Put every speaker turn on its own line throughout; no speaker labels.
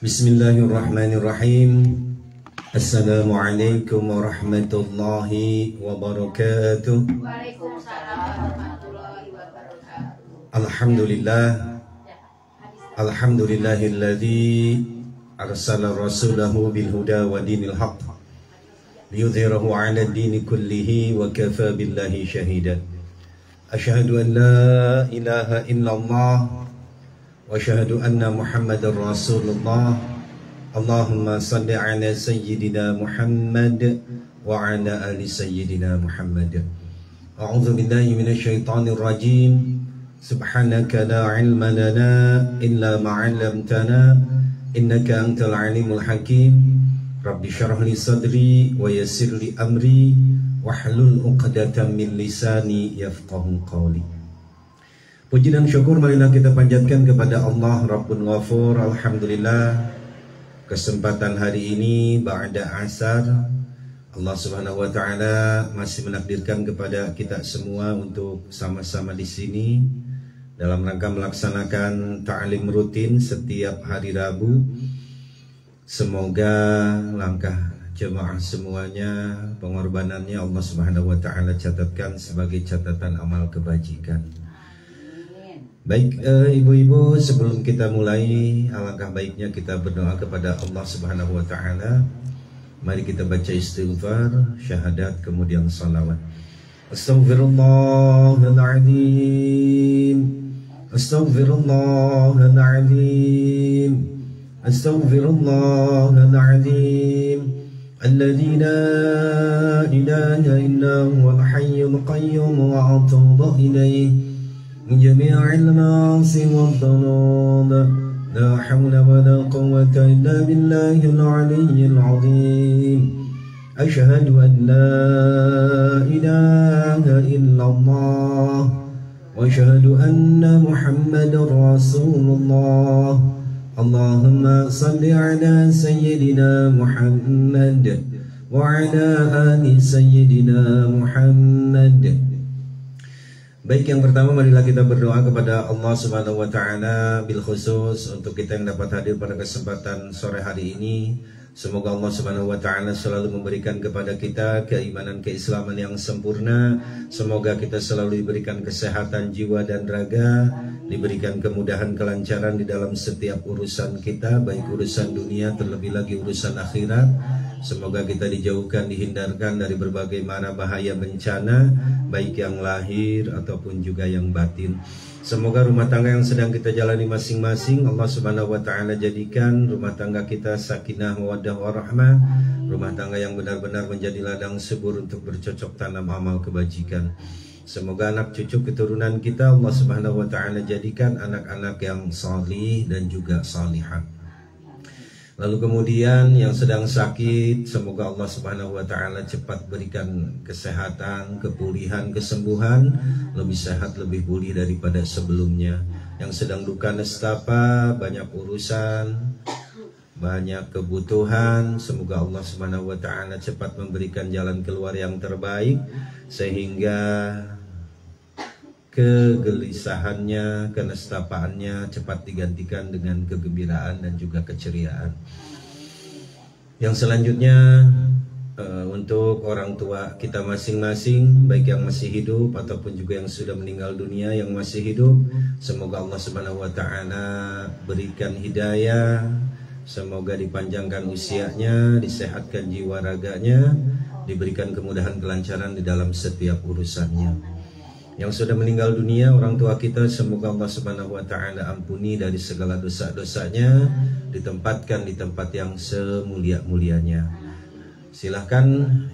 Bismillahirrahmanirrahim. Assalamualaikum warahmatullahi wabarakatuh
Waalaikumsalam warahmatullahi wabarakatuh.
Alhamdulillah. Alhamdulillahilladzi arsala rasulahu bil huda wa dinil haqq liyudhhirahu 'ala ad-din kullihi wa kafa billahi shahida. Ashhadu an la ilaha illallah وأشهد أن محمد رسول الله. اللهم صل على سيدنا محمد وعلى آل سيدنا محمد. أعوذ بالله من الشيطان الرجيم. سبحانك لا علم لنا إلا ما علمتنا إنك أنت العليم الحكيم. رب اشرح لي صدري ويسر لي أمري واحلل عقدة من لساني يفقه قولي. Puji dan syukur marilah kita panjatkan kepada Allah Rabbun Ghafur. Alhamdulillah Kesempatan hari ini Ba'da asar Allah subhanahu wa ta'ala Masih menakdirkan kepada kita semua Untuk sama-sama di sini Dalam rangka melaksanakan Ta'lim rutin setiap hari Rabu. Semoga langkah jemaah semuanya Pengorbanannya Allah subhanahu wa ta'ala catatkan Sebagai catatan amal kebajikan Baik eh, ibu-ibu sebelum kita mulai alangkah baiknya kita berdoa kepada Allah Subhanahu wa taala. Mari kita baca istighfar, syahadat kemudian salawat. Astaghfirullahaladzim Astaghfirullahaladzim Astaghfirullahaladzim الذي لا إله إلا هو الحي القيوم وأتوب إليه من جميع المعاصي والذنوب لا حول ولا قوة إلا بالله العلي العظيم. أشهد أن لا إله إلا الله وأشهد أن محمد رسول الله اللهم صل على سيدنا محمد وعلى آل سيدنا محمد. Baik yang pertama marilah kita berdoa kepada Allah Subhanahu wa taala bil khusus untuk kita yang dapat hadir pada kesempatan sore hari ini. Semoga Allah Subhanahu wa taala selalu memberikan kepada kita keimanan keislaman yang sempurna. Semoga kita selalu diberikan kesehatan jiwa dan raga, diberikan kemudahan kelancaran di dalam setiap urusan kita, baik urusan dunia terlebih lagi urusan akhirat. Semoga kita dijauhkan, dihindarkan dari berbagai mana bahaya bencana, baik yang lahir ataupun juga yang batin. Semoga rumah tangga yang sedang kita jalani masing-masing Allah Subhanahu wa taala jadikan rumah tangga kita sakinah mawaddah warahmah, rumah tangga yang benar-benar menjadi ladang subur untuk bercocok tanam amal kebajikan. Semoga anak cucu keturunan kita Allah Subhanahu wa taala jadikan anak-anak yang salih dan juga salihah. Lalu kemudian yang sedang sakit, semoga Allah Subhanahu wa taala cepat berikan kesehatan, kepulihan, kesembuhan, lebih sehat, lebih pulih daripada sebelumnya. Yang sedang duka nestapa, banyak urusan, banyak kebutuhan, semoga Allah Subhanahu wa taala cepat memberikan jalan keluar yang terbaik sehingga kegelisahannya, kenestapaannya cepat digantikan dengan kegembiraan dan juga keceriaan. Yang selanjutnya uh, untuk orang tua kita masing-masing, baik yang masih hidup ataupun juga yang sudah meninggal dunia yang masih hidup, semoga Allah Subhanahu wa taala berikan hidayah, semoga dipanjangkan usianya, disehatkan jiwa raganya, diberikan kemudahan kelancaran di dalam setiap urusannya yang sudah meninggal dunia orang tua kita semoga Allah Subhanahu wa taala ampuni dari segala dosa-dosanya ditempatkan di tempat yang semulia-mulianya silahkan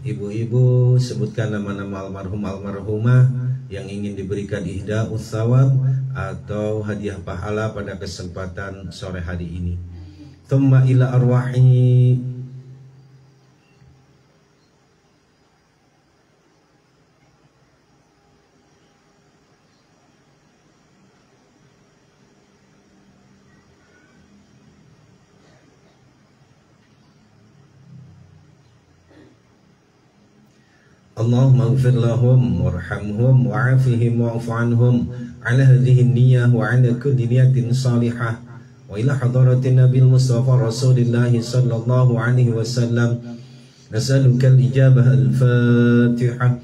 ibu-ibu sebutkan nama-nama almarhum almarhumah yang ingin diberikan ihda usawab atau hadiah pahala pada kesempatan sore hari ini. Thumma ila arwahi اللهم اغفر لهم وارحمهم وعافهم واعف عنهم. على هذه النية وعلى كل نية صالحة. وإلى حضرة النبي المصطفى رسول الله صلى الله عليه وسلم. نسألك الإجابة الفاتحة.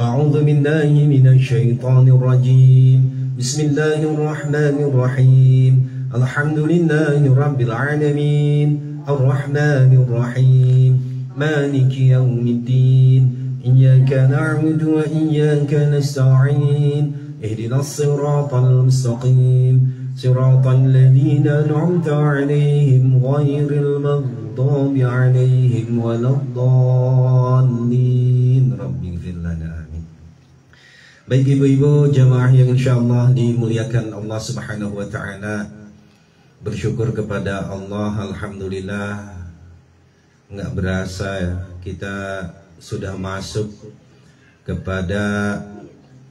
أعوذ بالله من الشيطان الرجيم. بسم الله الرحمن الرحيم. الحمد لله رب العالمين. الرحمن الرحيم. مالك يوم الدين. إياك نعبد وإياك نستعين اهدنا الصراط المستقيم صراط الذين أنعمت عليهم غير المغضوب عليهم ولا الضالين رب اغفر لنا آمين Baik ibu-ibu jamaah yang insya Allah dimuliakan Allah subhanahu wa ta'ala Bersyukur kepada Allah Alhamdulillah Nggak berasa ya kita sudah masuk kepada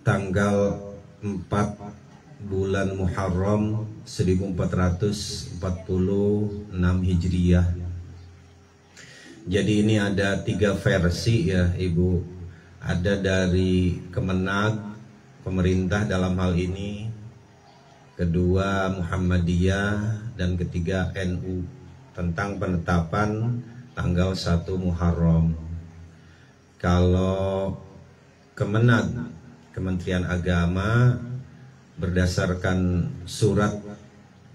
tanggal 4 bulan Muharram 1446 Hijriah. Jadi ini ada tiga versi ya Ibu. Ada dari Kemenag, pemerintah dalam hal ini. Kedua Muhammadiyah dan ketiga NU tentang penetapan tanggal 1 Muharram. Kalau Kemenag, Kementerian Agama berdasarkan surat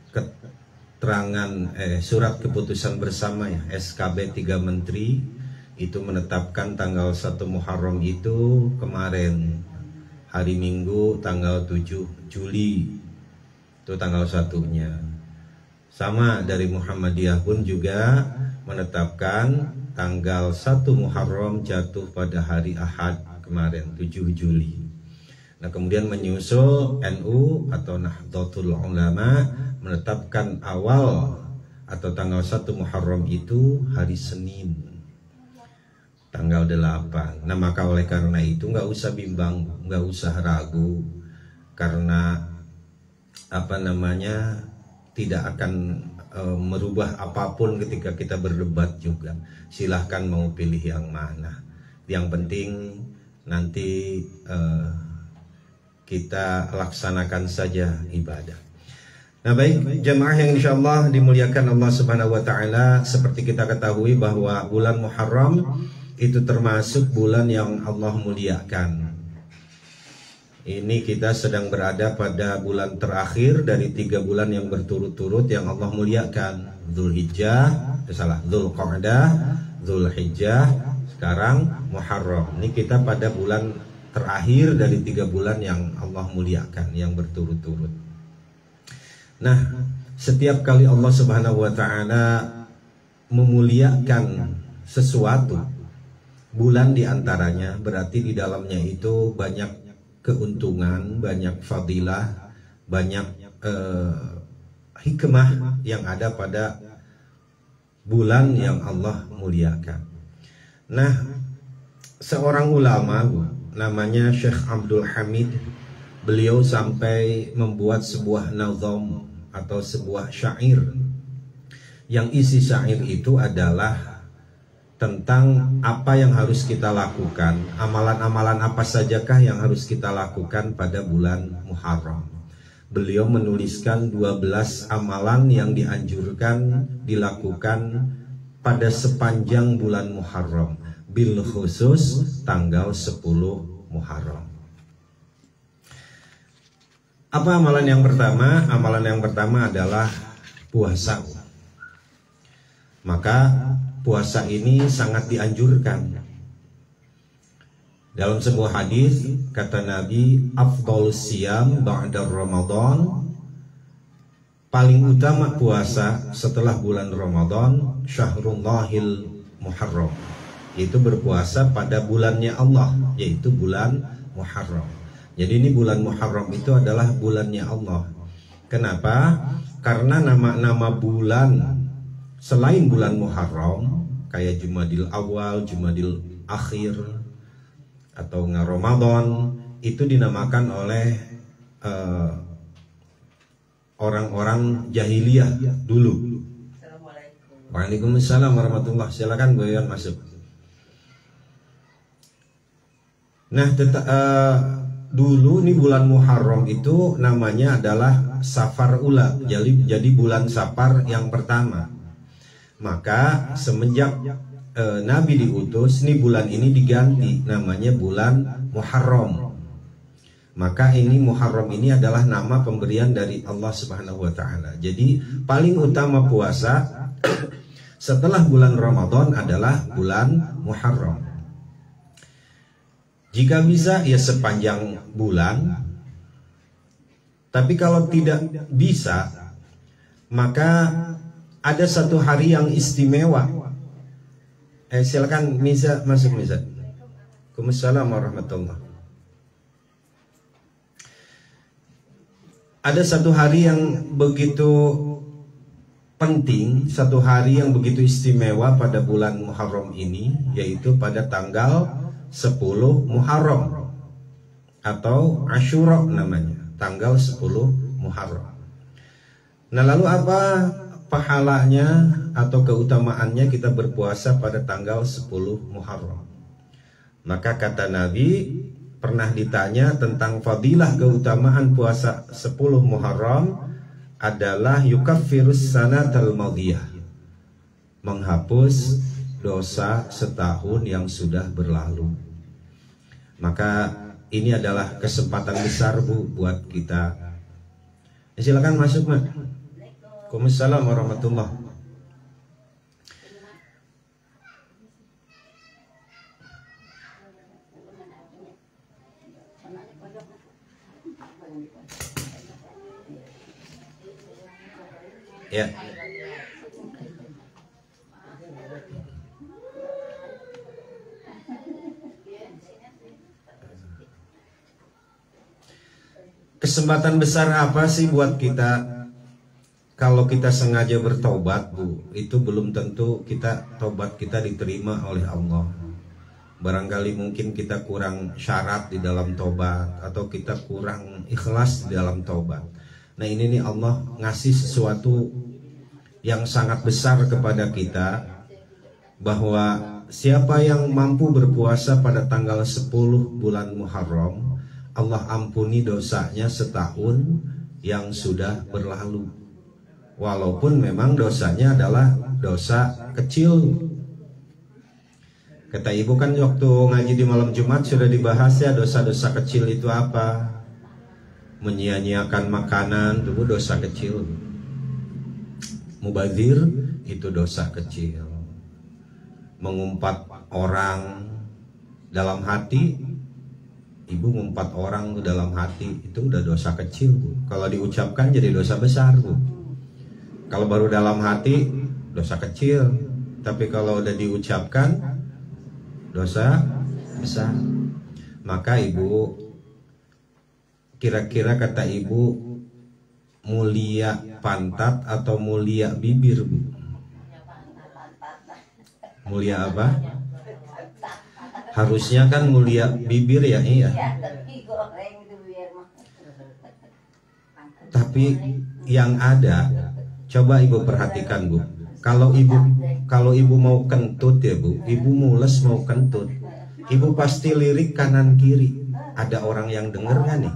keterangan eh surat keputusan bersama ya SKB 3 menteri itu menetapkan tanggal 1 Muharram itu kemarin hari Minggu tanggal 7 Juli itu tanggal satunya. Sama dari Muhammadiyah pun juga menetapkan tanggal 1 Muharram jatuh pada hari Ahad kemarin 7 Juli. Nah kemudian menyusul NU atau Nahdlatul Ulama menetapkan awal atau tanggal 1 Muharram itu hari Senin tanggal 8 Nah maka oleh karena itu nggak usah bimbang nggak usah ragu karena apa namanya tidak akan e, merubah apa pun ketika kita berdebat juga silahkan mau pilih yang mana yang penting nanti e, kita laksanakan saja ibadah. Nah baik jemaah yang insya Allah dimuliakan Allah Subhanahu Wa Taala seperti kita ketahui bahwa bulan Muharram itu termasuk bulan yang Allah muliakan. Ini kita sedang berada pada bulan terakhir dari tiga bulan yang berturut-turut yang Allah muliakan. Hijjah, eh, salah, Qa'dah, Hijjah, sekarang Muharram. Ini kita pada bulan terakhir dari tiga bulan yang Allah muliakan yang berturut-turut. Nah, setiap kali Allah Subhanahu wa taala memuliakan sesuatu, bulan di antaranya berarti di dalamnya itu banyak keuntungan, banyak fadilah, banyak eh, hikmah yang ada pada bulan yang Allah muliakan. Nah, seorang ulama namanya Syekh Abdul Hamid beliau sampai membuat sebuah nazam atau sebuah syair yang isi syair itu adalah tentang apa yang harus kita lakukan amalan-amalan apa sajakah yang harus kita lakukan pada bulan Muharram beliau menuliskan 12 amalan yang dianjurkan dilakukan pada sepanjang bulan Muharram bil khusus tanggal 10 Muharram. Apa amalan yang pertama? Amalan yang pertama adalah puasa. Maka puasa ini sangat dianjurkan. Dalam sebuah hadis kata Nabi, "Afdal siyam ba'da Ramadan." Paling utama puasa setelah bulan Ramadan, Syahrullahil Muharram yaitu berpuasa pada bulannya Allah yaitu bulan Muharram. Jadi ini bulan Muharram itu adalah bulannya Allah. Kenapa? Karena nama-nama bulan selain bulan Muharram kayak Jumadil Awal, Jumadil Akhir atau Ramadan itu dinamakan oleh uh, orang-orang jahiliyah dulu. Waalaikumsalam warahmatullah. Silakan Bu masuk. Nah, teta, uh, dulu nih bulan Muharram itu namanya adalah Safar Ula, jadi jadi bulan Safar yang pertama. Maka semenjak eh, Nabi diutus, nih bulan ini diganti namanya bulan Muharram. Maka ini Muharram ini adalah nama pemberian dari Allah Subhanahu wa taala. Jadi paling utama puasa setelah bulan Ramadan adalah bulan Muharram. Jika bisa ya sepanjang bulan. Tapi kalau tidak bisa maka ada satu hari yang istimewa. Eh silakan Misa masuk Misa. Waalaikumsalam warahmatullahi ada satu hari yang begitu penting, satu hari yang begitu istimewa pada bulan Muharram ini, yaitu pada tanggal 10 Muharram atau Ashura namanya, tanggal 10 Muharram. Nah, lalu apa pahalanya atau keutamaannya kita berpuasa pada tanggal 10 Muharram? Maka kata Nabi, pernah ditanya tentang fadilah keutamaan puasa 10 Muharram adalah yukaffirus sanatal madiyah menghapus dosa setahun yang sudah berlalu. Maka ini adalah kesempatan besar Bu buat kita. Silakan masuk Mak Waalaikumsalam warahmatullahi Ya. Kesempatan besar apa sih buat kita kalau kita sengaja bertobat, Bu? Itu belum tentu kita tobat kita diterima oleh Allah. Barangkali mungkin kita kurang syarat di dalam tobat atau kita kurang ikhlas di dalam tobat. Nah ini nih Allah ngasih sesuatu yang sangat besar kepada kita bahwa siapa yang mampu berpuasa pada tanggal 10 bulan Muharram Allah ampuni dosanya setahun yang sudah berlalu walaupun memang dosanya adalah dosa kecil. Kata ibu kan waktu ngaji di malam Jumat sudah dibahas ya dosa-dosa kecil itu apa? Menyia-nyiakan makanan itu dosa kecil. Mubazir itu dosa kecil. Mengumpat orang dalam hati ibu ngumpat orang dalam hati itu udah dosa kecil bu. Kalau diucapkan jadi dosa besar bu kalau baru dalam hati dosa kecil tapi kalau udah diucapkan dosa besar maka ibu Kira-kira kata ibu mulia pantat atau mulia bibir bu? Mulia apa? Harusnya kan mulia bibir ya iya. Tapi yang ada, coba ibu perhatikan bu. Kalau ibu kalau ibu mau kentut ya bu, ibu mules mau kentut, ibu pasti lirik kanan kiri. Ada orang yang denger nggak nih?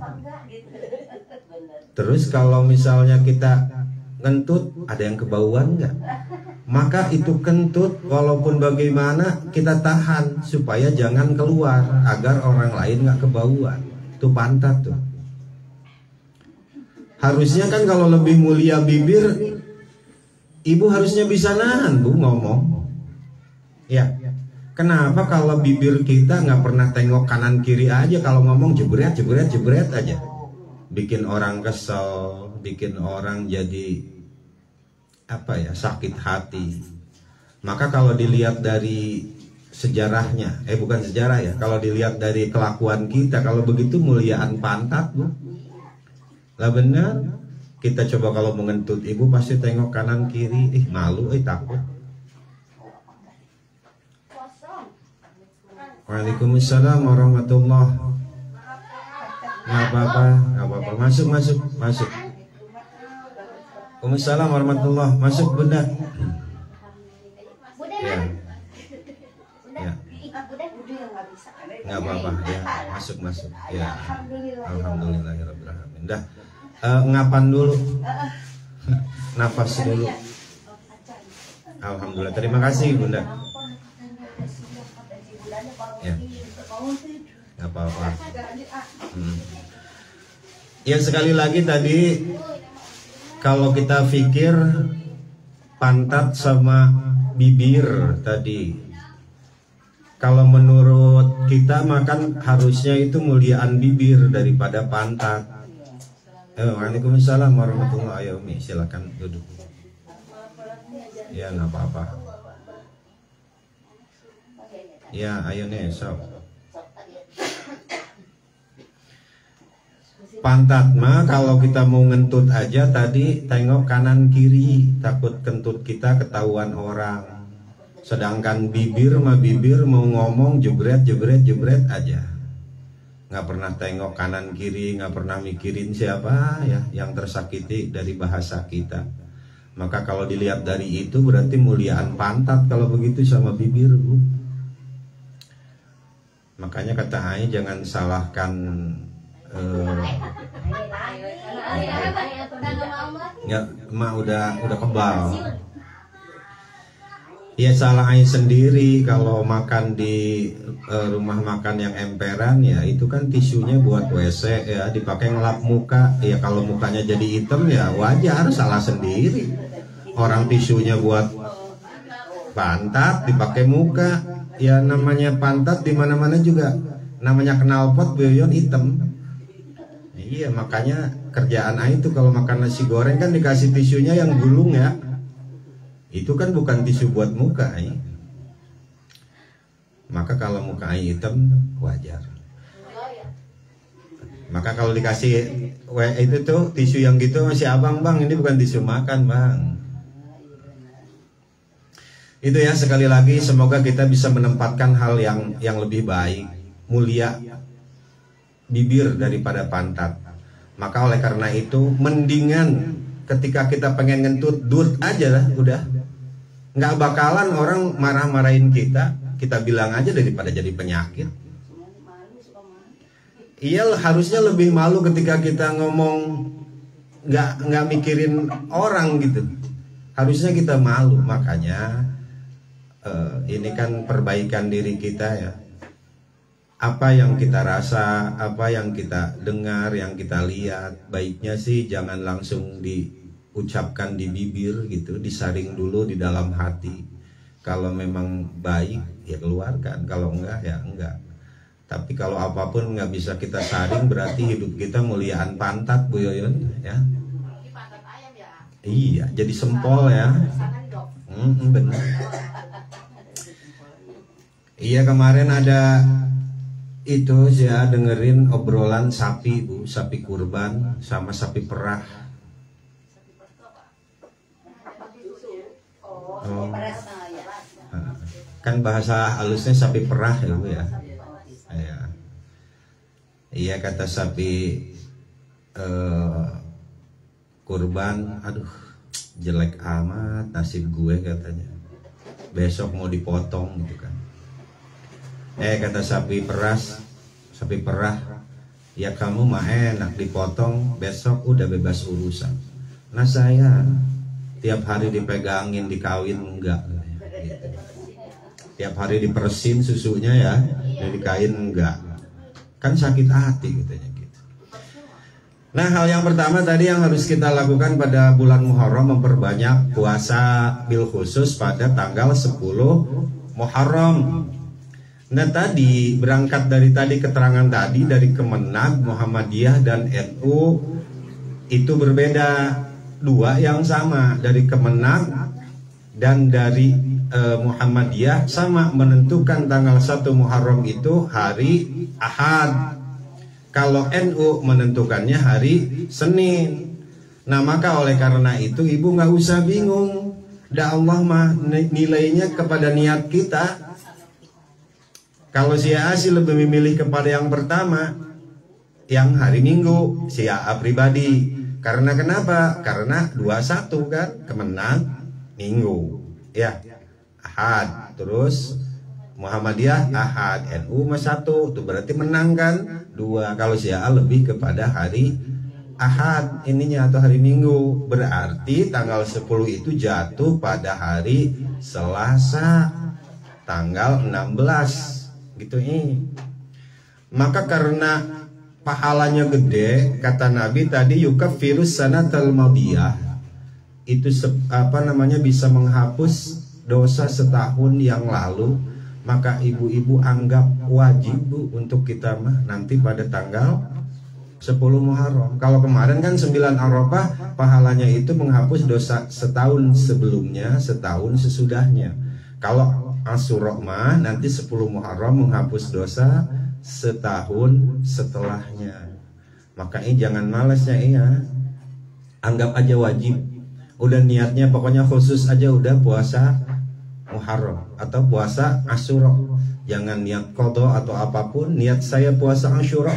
Terus kalau misalnya kita ngentut, ada yang kebauan nggak? Maka itu kentut, walaupun bagaimana kita tahan supaya jangan keluar agar orang lain nggak kebauan. Itu pantat tuh. Harusnya kan kalau lebih mulia bibir, ibu harusnya bisa nahan bu ngomong. Ya, kenapa kalau bibir kita nggak pernah tengok kanan kiri aja kalau ngomong jebret jebret jebret aja bikin orang kesel, bikin orang jadi apa ya sakit hati. Maka kalau dilihat dari sejarahnya, eh bukan sejarah ya, kalau dilihat dari kelakuan kita, kalau begitu muliaan pantat bu, lah benar. Kita coba kalau mengentut ibu pasti tengok kanan kiri, ih malu, eh takut. Waalaikumsalam warahmatullahi nggak apa-apa nggak apa-apa. Masuk masuk masuk. Waalaikumsalam warahmatullah. Masuk bunda. Ya. Ya. Nggak apa-apa ya. Masuk masuk. Ya. Alhamdulillah. Ya dah Eh, ngapan dulu. Nafas dulu. Alhamdulillah. Terima kasih Bunda. Ya. Nggak apa-apa. Hmm. Ya sekali lagi tadi kalau kita pikir pantat sama bibir tadi kalau menurut kita makan harusnya itu muliaan bibir daripada pantat. Eh, Waalaikumsalam warahmatullahi wabarakatuh. Silakan duduk. Ya nggak apa-apa. Ya ayo nih sok. Pantat mah kalau kita mau ngentut aja tadi tengok kanan kiri takut kentut kita ketahuan orang. Sedangkan bibir mah bibir mau ngomong jebret jebret jebret aja. Nggak pernah tengok kanan kiri, nggak pernah mikirin siapa ya yang tersakiti dari bahasa kita. Maka kalau dilihat dari itu berarti muliaan pantat kalau begitu sama bibir bu. Makanya kata Ai jangan salahkan eh, ya emak udah udah kebal ya salah Ai sendiri. Kalau makan di eh, rumah makan yang emperan ya itu kan tisunya buat WC ya dipakai ngelap muka. Ya kalau mukanya jadi hitam ya wajar salah sendiri. Orang tisunya buat pantat dipakai muka. Ya namanya pantat di mana mana juga namanya knalpot beyon hitam. Iya makanya kerjaan Ai itu kalau makan nasi goreng kan dikasih tisunya yang gulung ya. Itu kan bukan tisu buat muka Ai. Maka kalau muka hitam wajar. Maka kalau dikasih itu tuh tisu yang gitu masih abang bang ini bukan tisu makan bang. Itu ya sekali lagi semoga kita bisa menempatkan hal yang yang lebih baik, mulia bibir daripada pantat. Maka oleh karena itu mendingan ketika kita pengen ngentut dut aja lah udah. Nggak bakalan orang marah-marahin kita, kita bilang aja daripada jadi penyakit. Iya harusnya lebih malu ketika kita ngomong nggak nggak mikirin orang gitu. Harusnya kita malu makanya eh, ini kan perbaikan diri kita ya apa yang kita rasa, apa yang kita dengar, yang kita lihat, baiknya sih jangan langsung diucapkan di bibir gitu, disaring dulu di dalam hati. Kalau memang baik ya keluarkan, kalau enggak ya enggak. Tapi kalau apa pun nggak bisa kita saring berarti hidup kita muliaan pantat Bu Yoyon ya. Iya, jadi sempol ya. Hmm, benar. Iya kemarin ada itu saya dengerin obrolan sapi bu, sapi kurban sama sapi perah. Oh. Kan bahasa halusnya sapi perah ya bu ya. Iya. Iya kata sapi eh, kurban, aduh jelek amat nasib gue katanya. Besok mau dipotong gitu kan. Eh kata sapi peras, sapi perah, ya kamu mah enak dipotong, besok udah bebas urusan. Nah saya tiap hari dipegangin, dikawin enggak. Gitu. Tiap hari dipersin susunya ya, dikain enggak. Kan sakit hati katanya gitu. Nah hal yang pertama tadi yang harus kita lakukan pada bulan Muharram memperbanyak puasa bil khusus pada tanggal 10 Muharram Nah tadi berangkat dari tadi keterangan tadi dari Kemenag, Muhammadiyah dan NU itu berbeda dua yang sama dari Kemenag dan dari eh, Muhammadiyah sama menentukan tanggal 1 Muharram itu hari Ahad. Kalau NU menentukannya hari Senin. Nah maka oleh karena itu ibu nggak usah bingung. Da Allah mah nilainya kepada niat kita kalau si A sih lebih memilih kepada yang pertama, yang hari Minggu, si A pribadi. Karena kenapa? Karena 21 kan, kemenang Minggu. Ya, Ahad. Terus Muhammadiyah Ahad, NU mas satu, itu berarti menang kan? Dua. Kalau si A lebih kepada hari Ahad ininya atau hari Minggu berarti tanggal 10 itu jatuh pada hari Selasa tanggal 16 gitu ini maka karena pahalanya gede kata Nabi tadi yuka virus sanatal madiyah itu apa namanya bisa menghapus dosa setahun yang lalu maka ibu-ibu anggap wajib bu untuk kita mah nanti pada tanggal 10 Muharram. Kalau kemarin kan 9 Arafah pahalanya itu menghapus dosa setahun sebelumnya, setahun sesudahnya. Kalau Asyura mah nanti 10 Muharram menghapus dosa setahun setelahnya. Maka ini jangan malas ya iya. Anggap aja wajib. Udah niatnya pokoknya khusus aja udah puasa Muharram atau puasa Asyura. Jangan niat kodo atau apa pun, niat saya puasa Asyura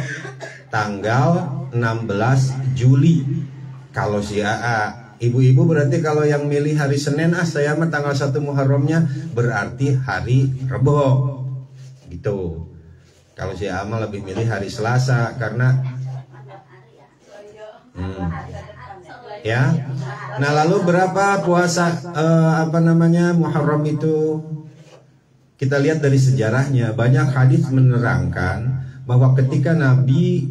tanggal 16 Juli. Kalau si AA Ibu-ibu berarti kalau yang milih hari Senin ah saya mah tanggal 1 Muharramnya berarti hari Rebo. Gitu. Kalau si AA lebih milih hari Selasa karena hmm. ya. Nah, lalu berapa puasa uh, apa namanya Muharram itu? Kita lihat dari sejarahnya banyak hadis menerangkan bahwa ketika Nabi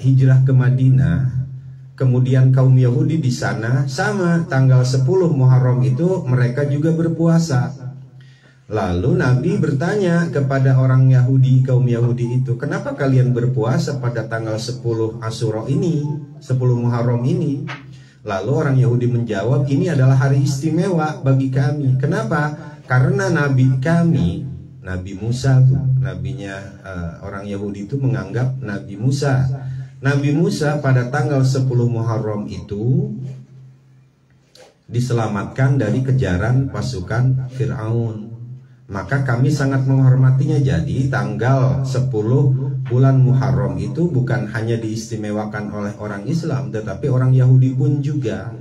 hijrah ke Madinah, kemudian kaum Yahudi di sana sama tanggal 10 Muharram itu mereka juga berpuasa. Lalu Nabi bertanya kepada orang Yahudi, kaum Yahudi itu, kenapa kalian berpuasa pada tanggal 10 Asyura ini, 10 Muharram ini? Lalu orang Yahudi menjawab, ini adalah hari istimewa bagi kami. Kenapa? Karena Nabi kami, Nabi Musa, nabinya uh, orang Yahudi itu menganggap Nabi Musa Nabi Musa pada tanggal 10 Muharram itu diselamatkan dari kejaran pasukan Fir'aun. Maka kami sangat menghormatinya jadi tanggal 10 bulan Muharram itu bukan hanya diistimewakan oleh orang Islam tetapi orang Yahudi pun juga.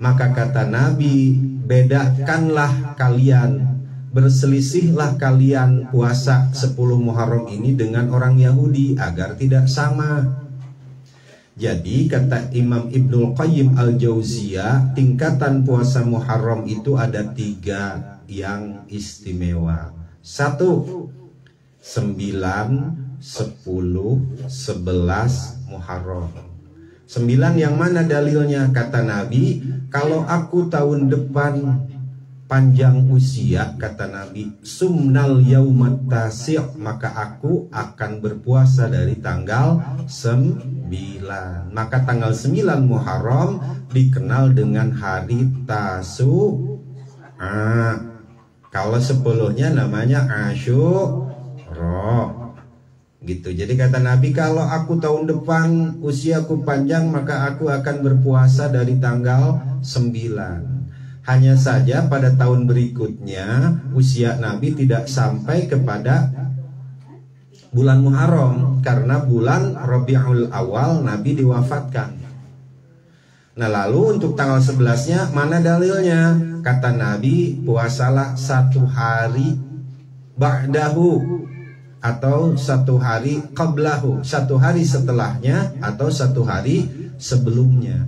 Maka kata Nabi, bedakanlah kalian berselisihlah kalian puasa 10 Muharram ini dengan orang Yahudi agar tidak sama. Jadi kata Imam Ibnul Qayyim al-Jauziyah Tingkatan puasa Muharram itu ada tiga yang istimewa. Satu Sembilan Sepuluh Sebelas Muharram. Sembilan yang mana dalilnya? Kata Nabi Kalau aku tahun depan panjang usia kata Nabi sumnal yaumat maka aku akan berpuasa dari tanggal 9 maka tanggal 9 Muharram dikenal dengan hari tasu ah, kalau sepuluhnya namanya asyura gitu jadi kata Nabi kalau aku tahun depan usiaku panjang maka aku akan berpuasa dari tanggal 9 hanya saja pada tahun berikutnya usia Nabi tidak sampai kepada bulan Muharram karena bulan Rabiul Awal Nabi diwafatkan. Nah lalu untuk tanggal 11-nya mana dalilnya? Kata Nabi puasalah satu hari ba'dahu atau satu hari qablahu, satu hari setelahnya atau satu hari sebelumnya.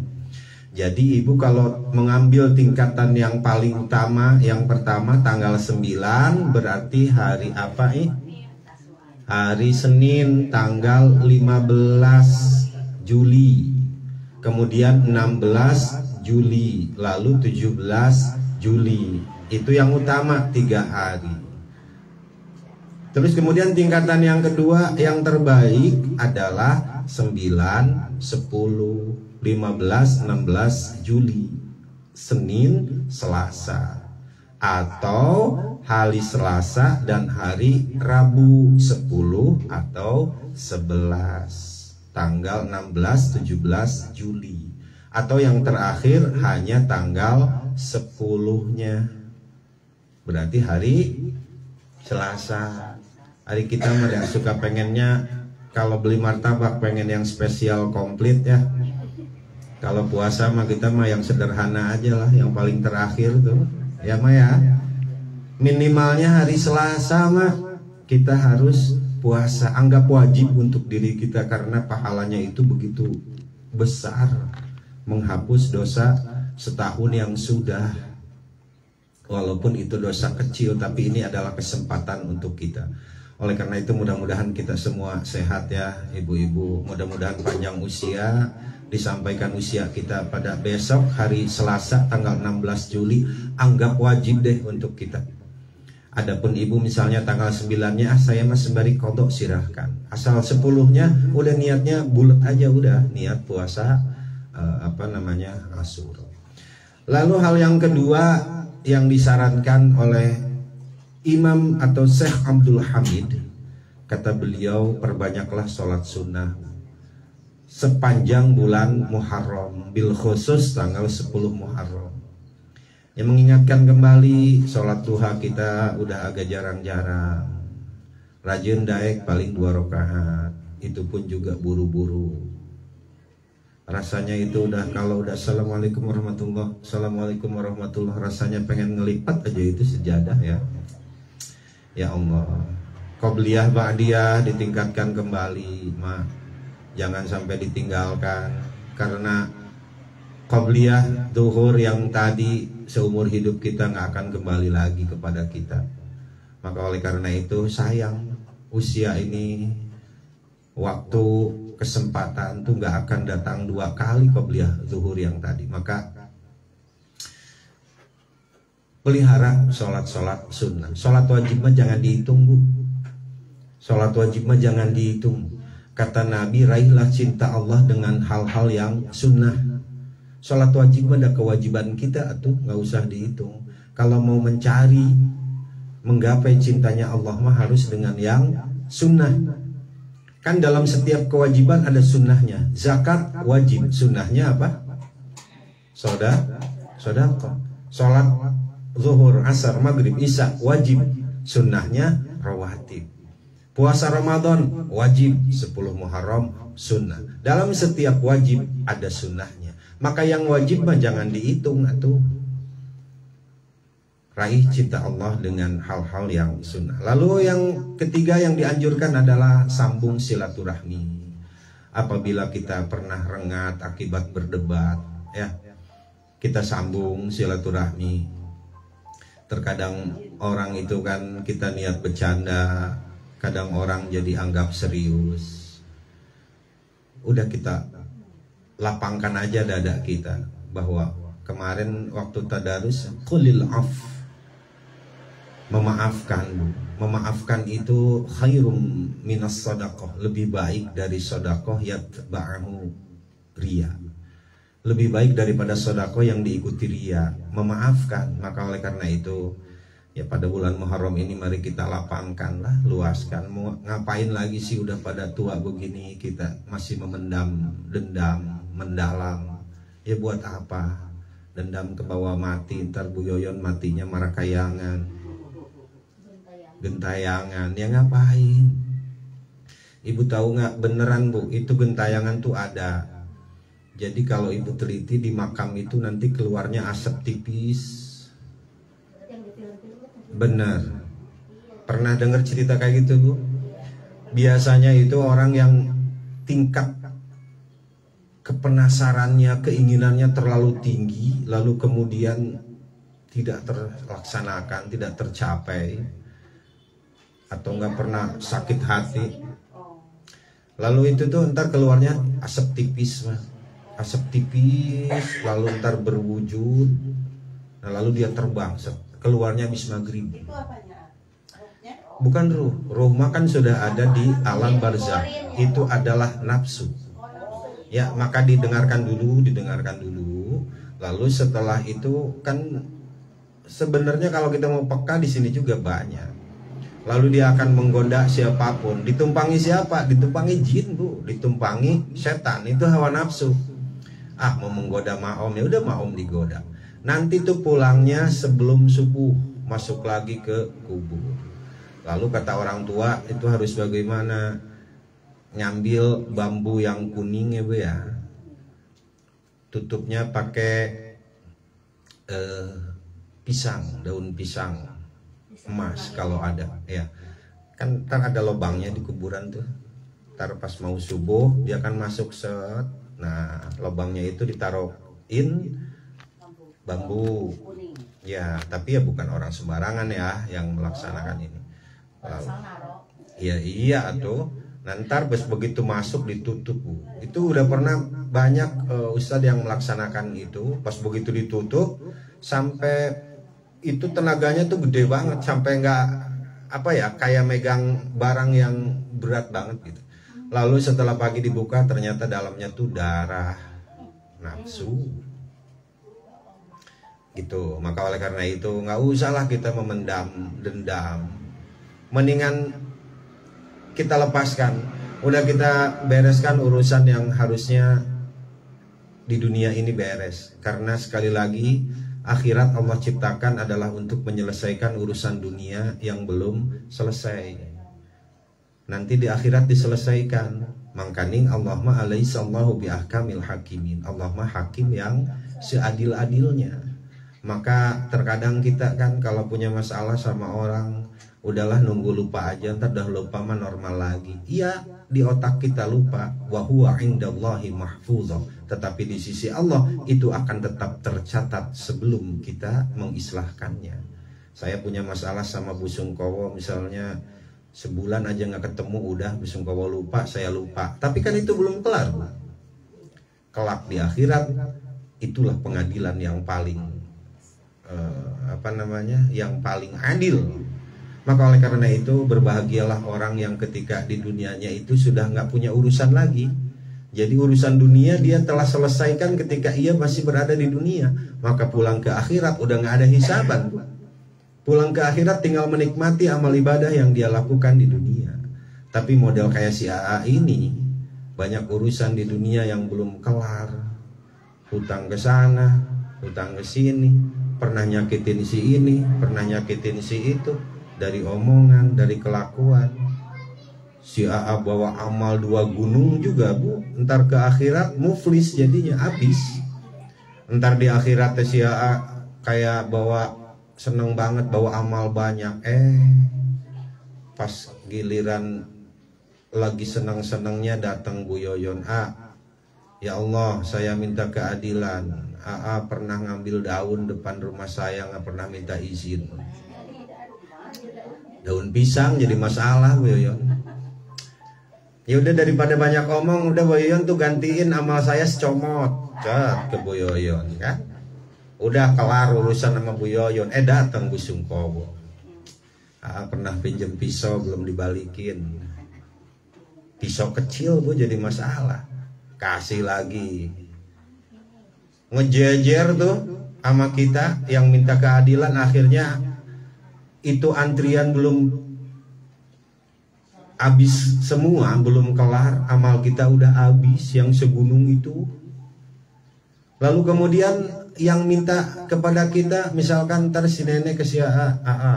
Jadi ibu kalau mengambil tingkatan yang paling utama Yang pertama tanggal 9 berarti hari apa eh? Hari Senin tanggal 15 Juli Kemudian 16 Juli Lalu 17 Juli. Itu yang utama tiga hari. Terus kemudian tingkatan yang kedua yang terbaik adalah 9, 10, 15 16 Juli. Senin Selasa. Atau hari Selasa dan hari Rabu 10 atau 11 tanggal 16 17 Juli. Atau yang terakhir hanya tanggal 10-nya berarti hari Selasa hari kita mah suka pengennya kalau beli martabak pengen yang spesial komplit ya kalau puasa mah kita mah yang sederhana aja lah, yang paling terakhir tuh. Ya mah ya. Minimalnya hari Selasa mah kita harus puasa, anggap wajib untuk diri kita karena pahalanya itu begitu besar menghapus dosa setahun yang sudah. Walaupun itu dosa kecil tapi ini adalah kesempatan untuk kita. Oleh karena itu mudah-mudahan kita semua sehat ya ibu-ibu. Mudah-mudahan panjang usia disampaikan usia kita pada besok hari Selasa tanggal 16 Juli. Anggap wajib deh untuk kita. Adapun ibu misalnya tanggal 9-nya ah saya mas sembari kodok silahkan. Asal 10-nya udah niatnya bulat aja udah. Niat puasa uh, apa namanya asur. Lalu hal yang kedua yang disarankan oleh Imam atau Syekh Abdul Hamid kata beliau perbanyaklah sholat sunnah sepanjang bulan Muharram bil khusus tanggal 10 Muharram. Yang mengingatkan kembali sholat duha kita udah agak jarang-jarang. Rajin daek paling dua rakaat itu pun juga buru-buru rasanya itu udah kalau udah assalamualaikum warahmatullah assalamualaikum warahmatullah rasanya pengen ngelipat aja itu sejadah ya. Ya Allah. Qobliyah Ba'diyah ditingkatkan kembali ma. Jangan sampai ditinggalkan. Karena Qobliyah duhur yang tadi seumur hidup kita nggak akan kembali lagi kepada kita. Maka oleh karena itu sayang usia ini waktu kesempatan tuh nggak akan datang dua kali qobliyah zuhur yang tadi. Maka pelihara sholat-sholat sunnah. Sholat wajib mah jangan dihitung bu. Sholat wajib mah jangan dihitung. Kata Nabi, raihlah cinta Allah dengan hal-hal yang sunnah Sholat wajib ada kewajiban kita atau nggak usah dihitung. Kalau mau mencari menggapai cintanya Allah mah harus dengan yang sunnah. Kan dalam setiap kewajiban ada sunnahnya. Zakat wajib, sunnahnya apa? Soda, sodako. Sholat zuhur, asar, maghrib, isya wajib, sunnahnya rawatib. Puasa Ramadan wajib 10 Muharram sunnah. Dalam setiap wajib ada sunnahnya. Maka yang wajib jangan dihitung atau raih cinta Allah dengan hal-hal yang sunnah. Lalu yang ketiga yang dianjurkan adalah sambung silaturahmi. Apabila kita pernah rengat akibat berdebat, ya kita sambung silaturahmi. Terkadang orang itu kan kita niat bercanda, kadang orang jadi anggap serius. Udah kita lapangkan aja dada kita bahwa kemarin waktu tadarus kulil af memaafkan memaafkan itu khairum minas sodakoh lebih baik dari sodakoh yatba'ahu ria lebih baik daripada sodakoh yang diikuti ria memaafkan. Maka oleh karena itu ya pada bulan Muharram ini mari kita lapangkan lah luaskan. Mau ngapain lagi sih udah pada tua begini? Kita masih memendam dendam mendalam. Ya buat apa? Dendam ke bawah mati ntar Bu Yoyon matinya marah kayangan gentayangan. Ya ngapain? Ibu tahu nggak beneran bu? Itu gentayangan tuh ada. Jadi kalau ibu teliti di makam itu nanti keluarnya asap tipis. Benar pernah dengar cerita kayak gitu bu? Biasanya itu orang yang tingkat kepenasarannya, keinginannya terlalu tinggi, lalu kemudian tidak terlaksanakan, tidak tercapai, atau nggak pernah sakit hati. Lalu itu tuh ntar keluarnya asap tipis, mah. asap tipis, lalu ntar berwujud, nah lalu dia terbang, keluarnya habis maghrib. Bukan ruh, ruh makan sudah ada di alam barzah. Itu adalah nafsu. Ya maka didengarkan dulu didengarkan dulu. Lalu setelah itu kan sebenarnya kalau kita mau peka di sini juga banyak lalu dia akan menggoda siapa pun. Ditumpangi siapa? Ditumpangi jin bu. Ditumpangi setan. Itu hawa nafsu. Ah mau menggoda maom. Ya udah maom digoda. Nanti tuh pulangnya sebelum subuh. Masuk lagi ke kubur. Lalu kata orang tua itu harus bagaimana? Ngambil bambu yang kuning ya bu ya. Tutupnya pakai eh, pisang daun pisang emas kalau ada ya kan ntar ada lubangnya di kuburan tuh ntar pas mau subuh dia akan masuk set Nah, lubangnya itu ditaruhin bambu. Ya, tapi ya bukan orang sembarangan ya yang melaksanakan ini. Lalu,
naro
Iya tuh. Nanti bes begitu masuk ditutup. Itu udah pernah banyak eh, ustadz yang melaksanakan itu. Pas begitu ditutup sampai itu tenaganya tuh gede banget sampai nggak apa ya kayak megang barang yang berat banget gitu. Lalu setelah pagi dibuka ternyata dalamnya tuh darah nafsu. Gitu. Maka oleh karena itu nggak usahlah kita memendam dendam. Mendingan kita lepaskan. Udah kita bereskan urusan yang harusnya di dunia ini beres. Karena sekali lagi akhirat Allah ciptakan adalah untuk menyelesaikan urusan dunia yang belum selesai. Nanti di akhirat diselesaikan. Mangkaning Allah ma alaihissallahu bi ahkamil hakimin. Allah mah hakim yang seadil-adilnya maka terkadang kita kan kalau punya masalah sama orang udahlah nunggu lupa aja ntar dah lupa mah normal lagi. Iya di otak kita lupa wa huwa indallahi mahfuzah. Tetapi di sisi Allah itu akan tetap tercatat sebelum kita mengislahkannya. Saya punya masalah sama Bu Sungkowo misalnya sebulan aja nggak ketemu udah Bu Sungkowo lupa saya lupa. Tapi kan itu belum kelar kelak di akhirat itulah pengadilan yang paling eh, apa namanya yang paling adil. Maka oleh karena itu berbahagialah orang yang ketika di dunianya itu sudah nggak punya urusan lagi. Jadi urusan dunia dia telah selesaikan ketika ia masih berada di dunia. Maka pulang ke akhirat udah nggak ada hisaban. Pulang ke akhirat tinggal menikmati amal ibadah yang dia lakukan di dunia. Tapi model kayak si AA ini banyak urusan di dunia yang belum kelar. Hutang ke sana hutang ke sini pernah nyakitin si ini, pernah nyakitin si itu dari omongan, dari kelakuan. Si AA bawa amal dua gunung juga bu, ntar ke akhirat muflis jadinya habis. Ntar di akhirat si AA kayak bawa seneng banget bawa amal banyak, eh pas giliran lagi senang-senangnya datang Bu Yoyon A. Ya Allah, saya minta keadilan. AA pernah ngambil daun depan rumah saya nggak pernah minta izin. Daun pisang jadi masalah Bu Yoyon. Ya udah daripada banyak omong, udah Bu Yoyon tuh gantiin amal saya secomot. Cat ke Bu Yoyon kan. Udah kelar urusan sama Bu Yoyon. Eh datang Bu Sungkowo. AA pernah pinjem pisau belum dibalikin. Pisau kecil Bu jadi masalah. Kasih lagi ngejejer tuh sama kita yang minta keadilan akhirnya itu antrian belum habis semua belum kelar amal kita udah habis yang segunung itu. Lalu kemudian yang minta kepada kita misalkan ntar si nenek ke si AA, AA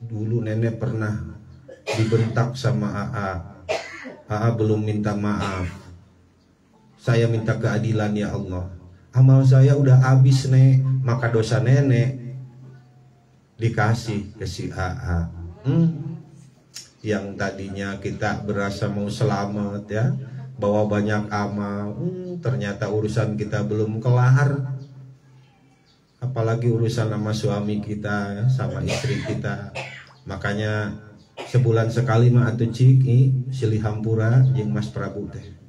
dulu nenek pernah dibentak sama AA AA belum minta maaf. Saya minta keadilan ya Allah amal saya udah habis nek. Maka dosa nenek. Dikasih ke si AA hmm. yang tadinya kita berasa mau selamat ya. Bawa banyak amal. Hmm, ternyata urusan kita belum kelar apalagi urusan sama suami kita sama istri kita. Makanya sebulan sekali mah atuh ciki silih hampura jeung Mas Prabu teh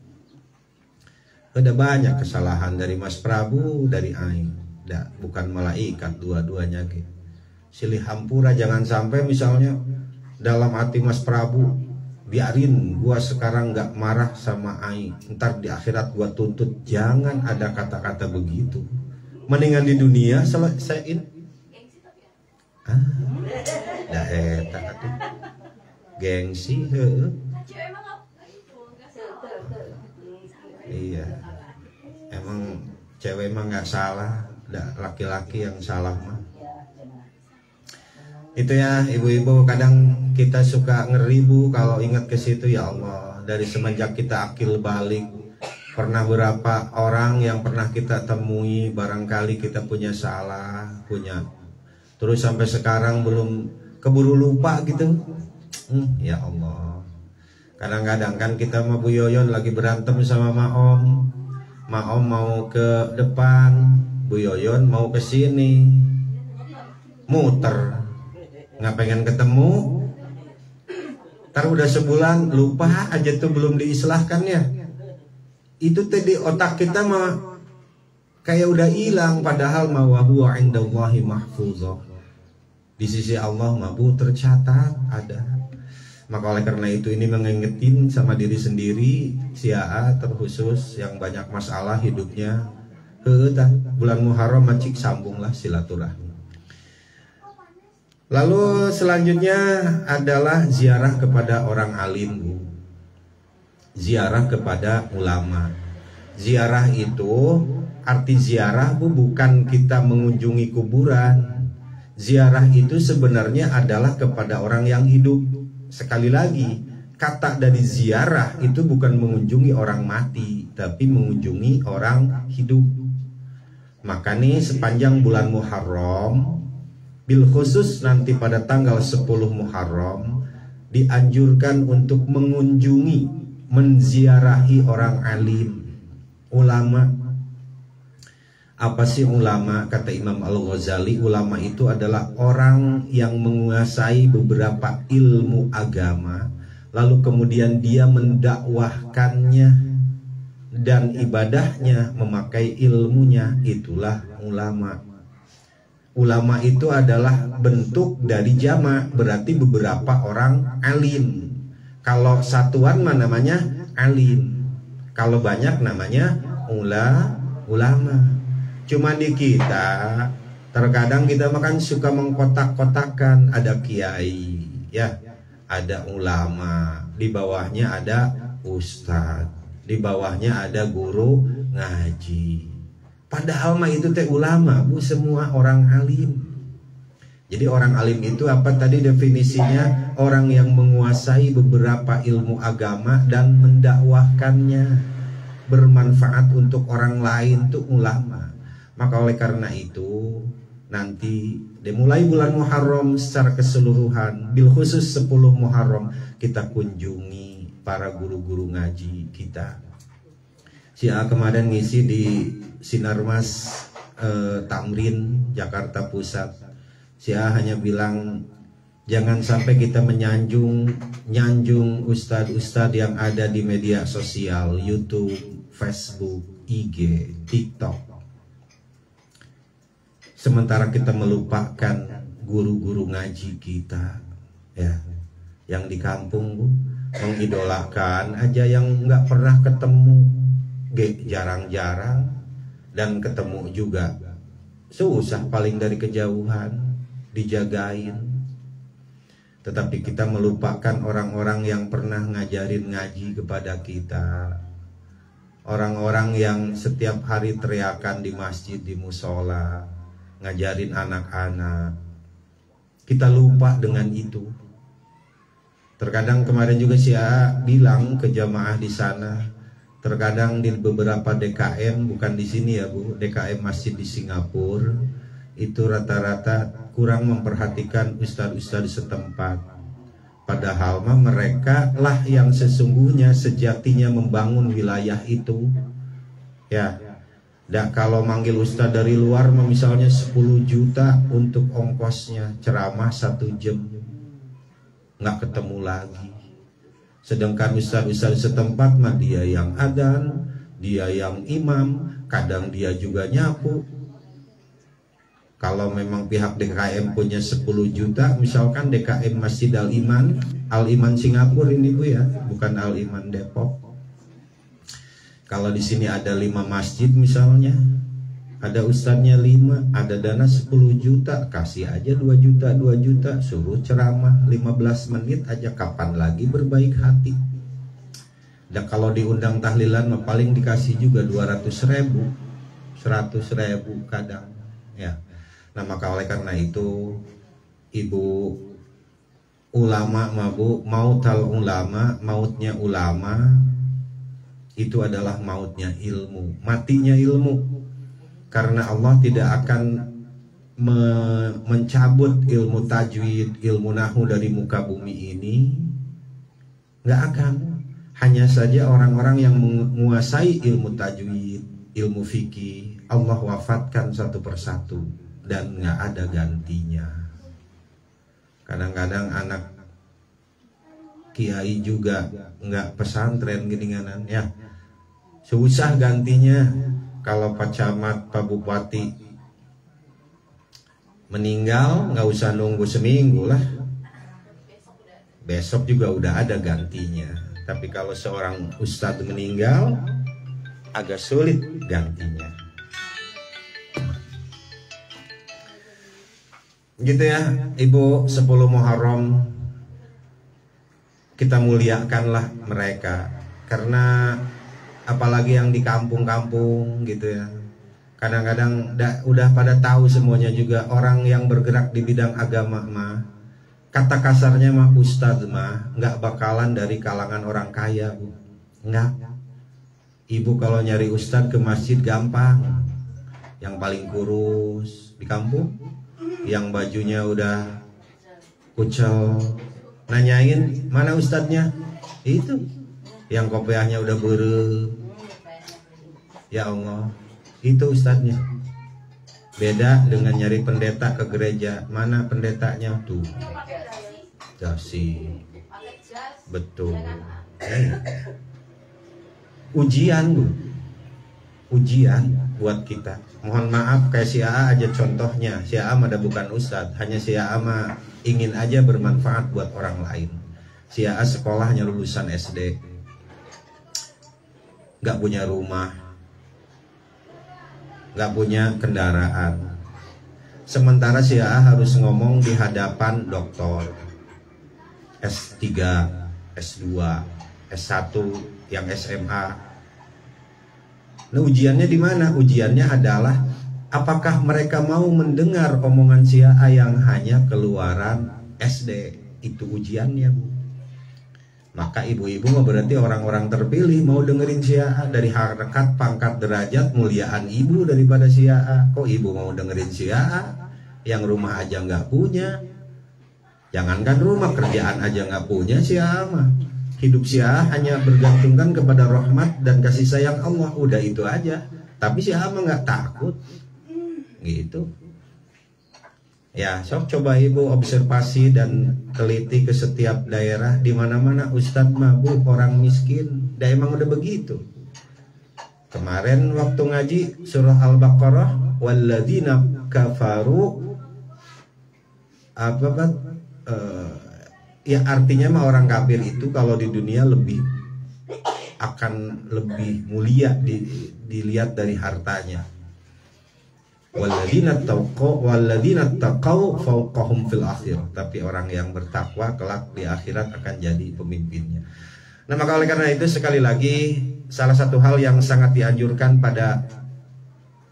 ada banyak kesalahan dari Mas Prabu, dari Aing. Da, bukan malaikat dua-duanya gitu. Silih hampura jangan sampai misalnya dalam hati Mas Prabu biarin gua sekarang nggak marah sama Aing. Ntar di akhirat gua tuntut jangan ada kata-kata begitu. Mendingan di dunia selesaiin. Ah, dah eta atuh. Gengsi heuh. Iya. Emang cewek emang nggak salah, laki-laki yang salah mah. Itu ya ibu-ibu kadang kita suka ngeri bu kalau ingat ke situ ya Allah. Dari semenjak kita akil balik pernah berapa orang yang pernah kita temui barangkali kita punya salah punya. Terus sampai sekarang belum keburu lupa gitu. Hmm, ya Allah. Kadang-kadang kan kita sama Bu Yoyon lagi berantem sama Ma Om mau ke depan. Bu Yoyon mau ke sini. Muter. Nggak pengen ketemu. Ntar udah sebulan lupa aja tuh belum diislahkan ya. Itu tadi otak kita mah kayak udah hilang padahal ma wa indallahi mahfuzah. Di sisi Allah mabu tercatat ada maka oleh karena itu ini mengingetin sama diri sendiri si AA terkhusus yang banyak masalah hidupnya Heuh, bulan Muharram macik sambunglah silaturahmi Lalu selanjutnya adalah ziarah kepada orang alim. Ziarah kepada ulama. Ziarah itu arti ziarah Bu bukan kita mengunjungi kuburan. Ziarah itu sebenarnya adalah kepada orang yang hidup. Sekali lagi, kata dari ziarah itu bukan mengunjungi orang mati, tapi mengunjungi orang hidup. Maka nih sepanjang bulan Muharram bil khusus nanti pada tanggal 10 Muharram dianjurkan untuk mengunjungi menziarahi orang alim ulama apa sih ulama kata Imam Al-Ghazali ulama itu adalah orang yang menguasai beberapa ilmu agama lalu kemudian dia mendakwahkannya dan ibadahnya memakai ilmunya. Itulah ulama. Ulama itu adalah bentuk dari jama berarti beberapa orang alim. Kalau satuan mah namanya alim kalau banyak namanya ula ulama cuma di kita terkadang kita makan suka mengkotak-kotakan ada kiai ya ada ulama di bawahnya ada ustadz di bawahnya ada guru ngaji Padahal mah itu teh ulama, bu semua orang alim. Jadi orang alim itu apa tadi definisinya? Orang yang menguasai beberapa ilmu agama dan mendakwahkannya bermanfaat untuk orang lain itu ulama. Maka oleh karena itu nanti dimulai bulan Muharram secara keseluruhan bil khusus 10 Muharram kita kunjungi para guru-guru ngaji kita. Si A kemarin ngisi di Sinarmas eh, Tamrin Jakarta Pusat saya hanya bilang jangan sampai kita menyanjung nyanjung ustadz-ustadz yang ada di media sosial YouTube, Facebook, IG, TikTok sementara kita melupakan guru-guru ngaji kita ya. Yang di kampung mengidolakan aja yang nggak pernah ketemu. Jarang-jarang. Dan ketemu juga susah paling dari kejauhan dijagain. Tetapi kita melupakan orang-orang yang pernah ngajarin ngaji kepada kita. Orang-orang yang setiap hari teriakan di masjid di musola ngajarin anak-anak. Kita lupa dengan itu. Terkadang kemarin juga saya bilang ke jamaah di sana terkadang di beberapa DKM bukan di sini ya Bu DKM masih di Singapura itu rata-rata kurang memperhatikan ustadz-ustadz setempat. Padahal mah mereka lah yang sesungguhnya sejatinya membangun wilayah itu. Ya dan kalau manggil ustadz dari luar misalnya 10 juta untuk ongkosnya ceramah satu jam nggak ketemu lagi Sedangkan ustaz-ustaz setempat mah dia yang adan, dia yang imam, kadang dia juga nyapu. Kalau memang pihak DKM punya 10 juta, misalkan DKM Masjid Al Iman, Al Iman Singapura ini Bu ya, bukan Al Iman Depok. Kalau di sini ada lima masjid misalnya, ada ustadznya 5 ada dana 10 juta kasih aja 2 juta 2 juta suruh ceramah 15 menit aja kapan lagi berbaik hati. Dan kalau diundang tahlilan paling dikasih juga 200 ribu 100 ribu kadang ya. Nah maka oleh karena itu ibu ulama mabu mautal ulama mautnya ulama itu adalah mautnya ilmu matinya ilmu karena Allah tidak akan me mencabut ilmu tajwid, ilmu nahu dari muka bumi ini. Nggak akan. Hanya saja orang-orang yang menguasai ilmu tajwid, ilmu fikih Allah wafatkan satu persatu dan nggak ada gantinya kadang-kadang anak kiai juga nggak pesantren gini-ganan ya susah gantinya. Kalau Pak Camat Pak Bupati meninggal nggak usah nunggu seminggu lah. Besok juga udah ada gantinya. Tapi kalau seorang ustadz meninggal agak sulit gantinya. Gitu ya ibu 10 Muharram. Kita muliakanlah mereka. Karena apalagi yang di kampung-kampung gitu ya. Kadang-kadang udah pada tahu semuanya juga orang yang bergerak di bidang agama mah kata kasarnya mah ustadz mah nggak bakalan dari kalangan orang kaya bu. Nggak. Ibu kalau nyari ustadz ke masjid gampang. Yang paling kurus di kampung yang bajunya udah kucel. Nanyain mana ustadznya? Itu yang kopiahnya udah berem ya Allah. Itu ustadznya. Beda dengan nyari pendeta ke gereja. Mana pendetanya? Tuh. Dasi betul. Eh. ujian bu. Ujian buat kita. Mohon maaf kayak si AA aja contohnya. Si AA ada bukan ustadz. Hanya si AA ingin aja bermanfaat buat orang lain. Si AA sekolahnya lulusan SD nggak punya rumah. Nggak punya kendaraan. Sementara si AA harus ngomong di hadapan dokter S3 S2 S1 yang SMA nah ujiannya di mana? Ujiannya adalah apakah mereka mau mendengar omongan si AA yang hanya keluaran SD itu ujiannya bu maka ibu-ibu mah berarti orang-orang terpilih mau dengerin si AA dari harkat pangkat derajat muliaan ibu daripada si AA kok ibu mau dengerin si AA yang rumah aja nggak punya. Jangankan rumah kerjaan aja nggak punya si AA mah. Hidup si AA hanya bergantungkan kepada rahmat dan kasih sayang Allah. Udah itu aja. Tapi si AA mah nggak takut. Gitu ya sok coba ibu observasi dan teliti ke setiap daerah. Di mana mana ustadz mabuk orang miskin. Dah emang udah begitu. Kemarin waktu ngaji surah al-baqarah walladzina kafaru. Apa kan uh, ya artinya mah orang kafir itu kalau di dunia lebih akan lebih mulia di, dilihat dari hartanya Waladina taqaw fawqahum fil akhir. Tapi orang yang bertakwa kelak di akhirat akan jadi pemimpinnya. Nah, maka oleh karena itu sekali lagi salah satu hal yang sangat dianjurkan pada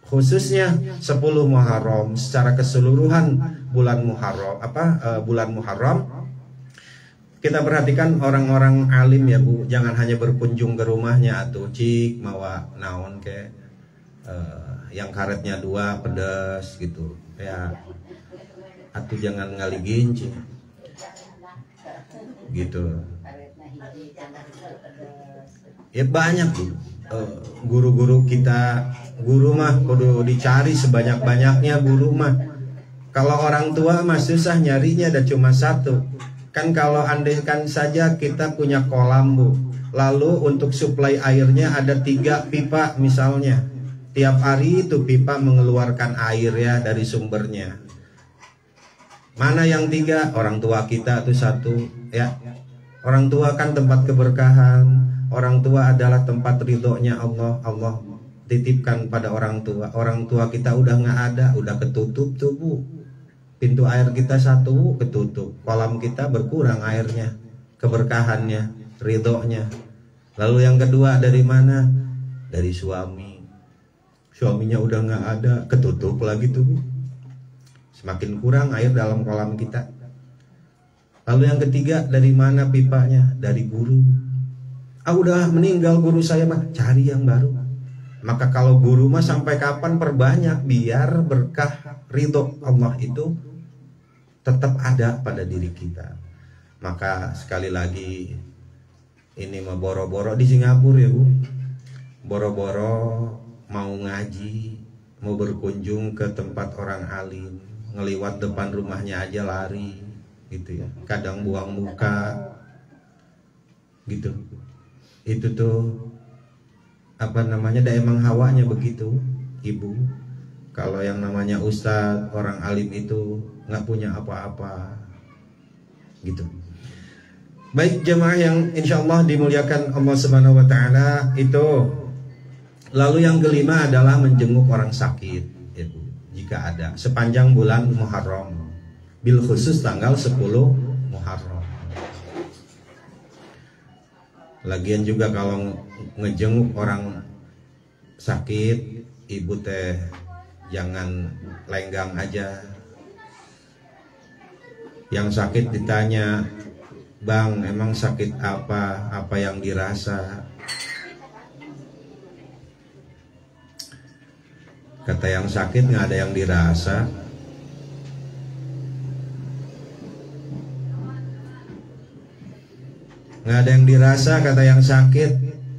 khususnya 10 Muharram secara keseluruhan bulan Muharram apa uh, bulan Muharram kita perhatikan orang-orang alim ya Bu, jangan hanya berkunjung ke rumahnya atau cik mawa naon ke uh, yang karetnya dua pedas gitu. Ya. Atau jangan ngali ginci gitu. Ya banyak tuh guru-guru kita guru mah kudu dicari sebanyak-banyaknya guru mah. Kalau orang tua mah susah nyarinya ada cuma satu. Kan kalau andaikan saja kita punya kolam bu. Lalu untuk suplai airnya ada tiga pipa misalnya Tiap hari itu pipa mengeluarkan air ya dari sumbernya. Mana yang tiga? Orang tua kita itu satu ya. Orang tua kan tempat keberkahan. Orang tua adalah tempat ridhonya Allah. Allah titipkan pada orang tua. Orang tua kita udah nggak ada, udah ketutup tuh bu. Pintu air kita satu ketutup. Kolam kita berkurang airnya, keberkahannya, ridhonya. Lalu yang kedua dari mana? Dari suami suaminya udah nggak ada ketutup lagi tuh semakin kurang air dalam kolam kita. Lalu yang ketiga dari mana pipanya? Dari guru. Ah udah meninggal guru saya mah. Cari yang baru. Maka kalau guru mah sampai kapan perbanyak biar berkah ridho Allah itu tetap ada pada diri kita. Maka sekali lagi ini mah boro-boro di Singapura ya bu. Boro-boro mau ngaji mau berkunjung ke tempat orang alim ngeliwat depan rumahnya aja lari gitu ya. Kadang buang muka gitu. Itu tuh apa namanya dah emang hawanya begitu ibu. Kalau yang namanya ustadz orang alim itu nggak punya apa-apa. Gitu. Baik jemaah yang insya Allah dimuliakan Allah Subhanahu Wa Taala itu lalu yang kelima adalah menjenguk orang sakit ibu jika ada sepanjang bulan Muharram. Bil khusus tanggal 10 Muharram. Lagian juga kalau ngejenguk orang sakit ibu teh jangan lenggang aja. Yang sakit ditanya bang emang sakit apa? Apa yang dirasa kata yang sakit nggak ada yang dirasa. Nggak ada yang dirasa kata yang sakit.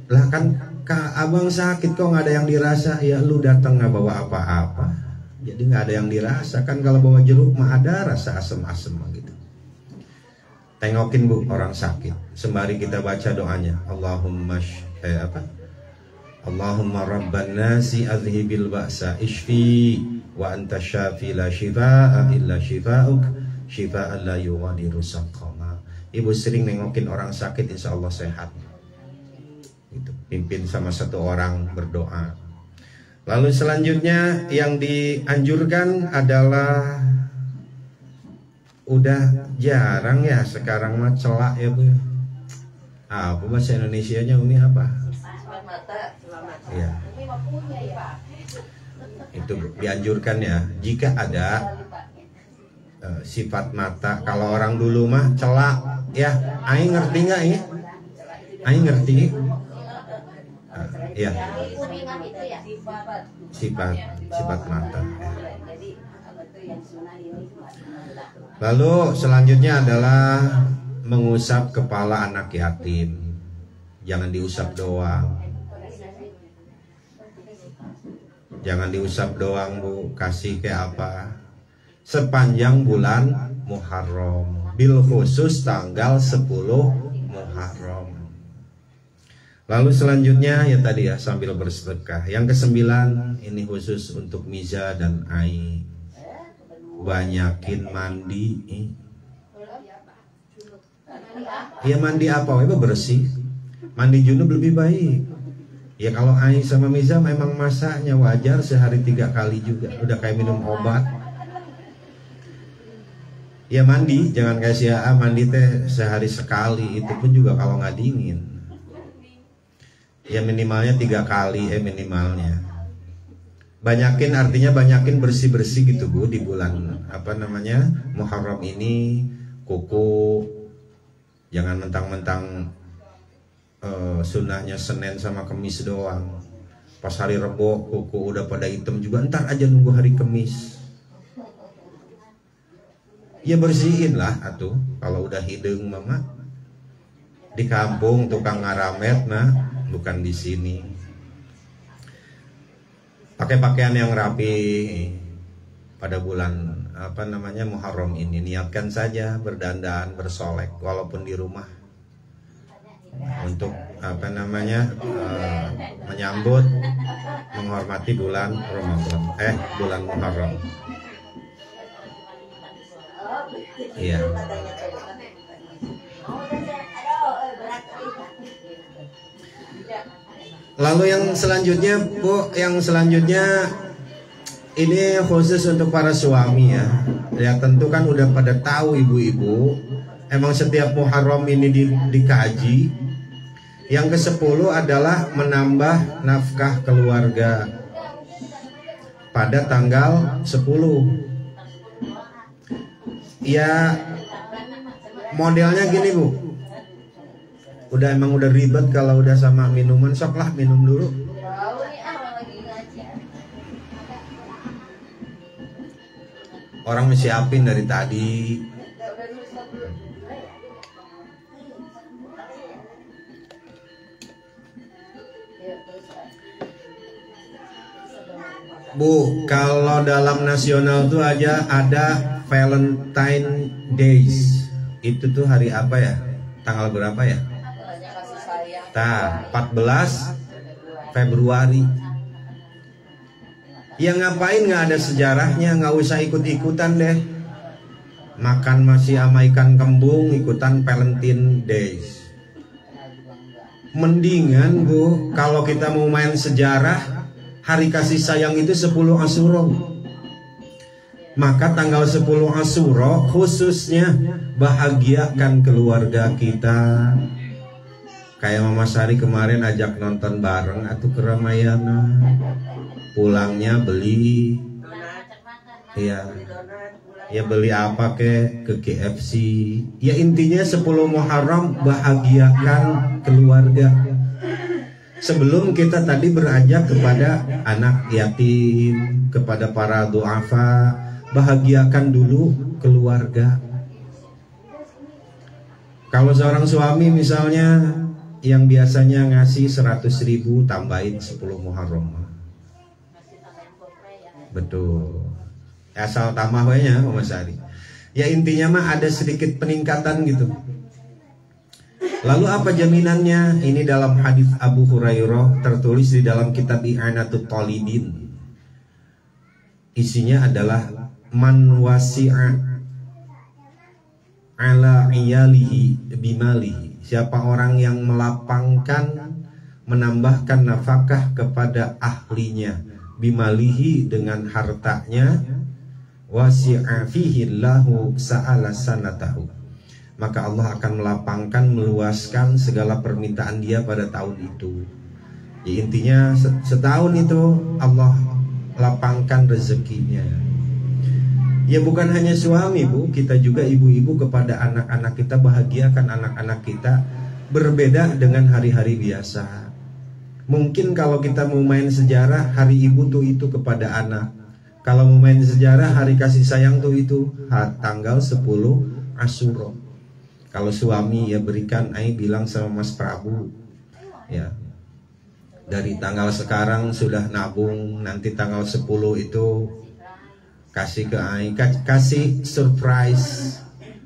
Lah kan kak abang sakit kok nggak ada yang dirasa? Ya lu datang nggak bawa apa-apa. Jadi nggak ada yang dirasa. Kan kalau bawa jeruk mah ada rasa asem-asem gitu. Tengokin bu orang sakit. Sembari kita baca doanya. Allahumma eh apa Allahumma rabban nasi adhibil ba'sa ishfi wa anta syafi la shifaa illa shifauk shifaan la yughadiru saqama. Ibu sering nengokin orang sakit insya Allah sehat. Gitu. pimpin sama satu orang berdoa. Lalu selanjutnya yang dianjurkan adalah udah jarang ya sekarang mah celak ya bu. Ah, apa bahasa Indonesia nya ini apa ya itu dianjurkan ya. Jika ada uh, sifat mata kalau orang dulu mah celak ya. Aing ngerti nggak ini Aing ngerti. Uh, ya sifat sifat mata. Lalu selanjutnya adalah mengusap kepala anak yatim. Jangan diusap doang jangan diusap doang bu. Kasih ke apa? Sepanjang bulan Muharram. Bil khusus tanggal 10 Muharram. Lalu selanjutnya ya tadi ya sambil bersedekah. Yang kesembilan ini khusus untuk Miza dan Ai. Banyakin mandi ya mandi apa? Itu bersih. Mandi junub lebih baik Ya kalau Ai sama Miza memang masaknya wajar sehari tiga kali juga. Udah kayak minum obat. Ya mandi, jangan kayak si A mandi teh sehari sekali. Itu pun juga kalau nggak dingin. Ya minimalnya tiga kali eh minimalnya. Banyakin artinya banyakin bersih-bersih gitu Bu Di bulan apa namanya Muharram ini. Kuku. Jangan mentang-mentang uh, sunnahnya Senin sama Kemis doang. Pas hari Rebo kuku udah pada hitam juga ntar aja nunggu hari Kemis. Ya bersihin lah atuh. Kalau udah hidung mama. Di kampung tukang ngaramet nah bukan di sini. Pakai pakaian yang rapi. Pada bulan apa namanya Muharram ini niatkan saja berdandan bersolek walaupun di rumah untuk apa namanya uh, menyambut menghormati bulan Ramadan. Eh bulan Muharram. Iya. Lalu yang selanjutnya Bu yang selanjutnya ini khusus untuk para suami ya. Ya tentu kan udah pada tahu ibu-ibu emang setiap Muharram ini di, dikaji yang ke sepuluh adalah menambah nafkah keluarga pada tanggal 10. Ya modelnya gini bu, udah emang udah ribet kalau udah sama minuman sok lah minum dulu. Orang siapin dari tadi Bu, kalau dalam nasional tuh aja ada Valentine Days. Itu tuh hari apa ya? Tanggal berapa ya? Nah, 14 Februari. Ya ngapain nggak ada sejarahnya, nggak usah ikut-ikutan deh. Makan masih sama ikan kembung, ikutan Valentine Days. Mendingan bu, kalau kita mau main sejarah, hari kasih sayang itu 10 Asuro. Maka tanggal 10 Asuro khususnya bahagiakan keluarga kita. Kayak Mama Sari kemarin ajak nonton bareng atau ke Ramayana. Pulangnya beli Iya. Ya beli apa ke ke KFC. Ya intinya 10 Muharram bahagiakan keluarga. Sebelum kita tadi beranjak kepada anak yatim, kepada para duafa, bahagiakan dulu keluarga. Kalau seorang suami misalnya yang biasanya ngasih 100 ribu tambahin 10 Muharram. Betul. Asal tambahnya Mama Sari. Ya intinya mah ada sedikit peningkatan gitu. Lalu apa jaminannya? Ini dalam hadis Abu Hurairah tertulis di dalam kitab I'anatul Talibin. Isinya adalah man wasi'a ala iyalihi bimalihi. Siapa orang yang melapangkan menambahkan nafkah kepada ahlinya bimalihi dengan hartanya wasi'a fihi lahu sa'ala sanatahu maka Allah akan melapangkan, meluaskan segala permintaan dia pada tahun itu. Ya, intinya setahun itu Allah lapangkan rezekinya. Ya bukan hanya suami bu, kita juga ibu-ibu kepada anak-anak kita bahagiakan anak-anak kita berbeda dengan hari-hari biasa. Mungkin kalau kita mau main sejarah hari ibu tuh itu kepada anak. Kalau mau main sejarah hari kasih sayang tuh itu tanggal 10 Asyura. Kalau suami ya berikan, Ai bilang sama Mas Prabu, ya. Dari tanggal sekarang sudah nabung, nanti tanggal 10 itu kasih ke Ai, kasih surprise,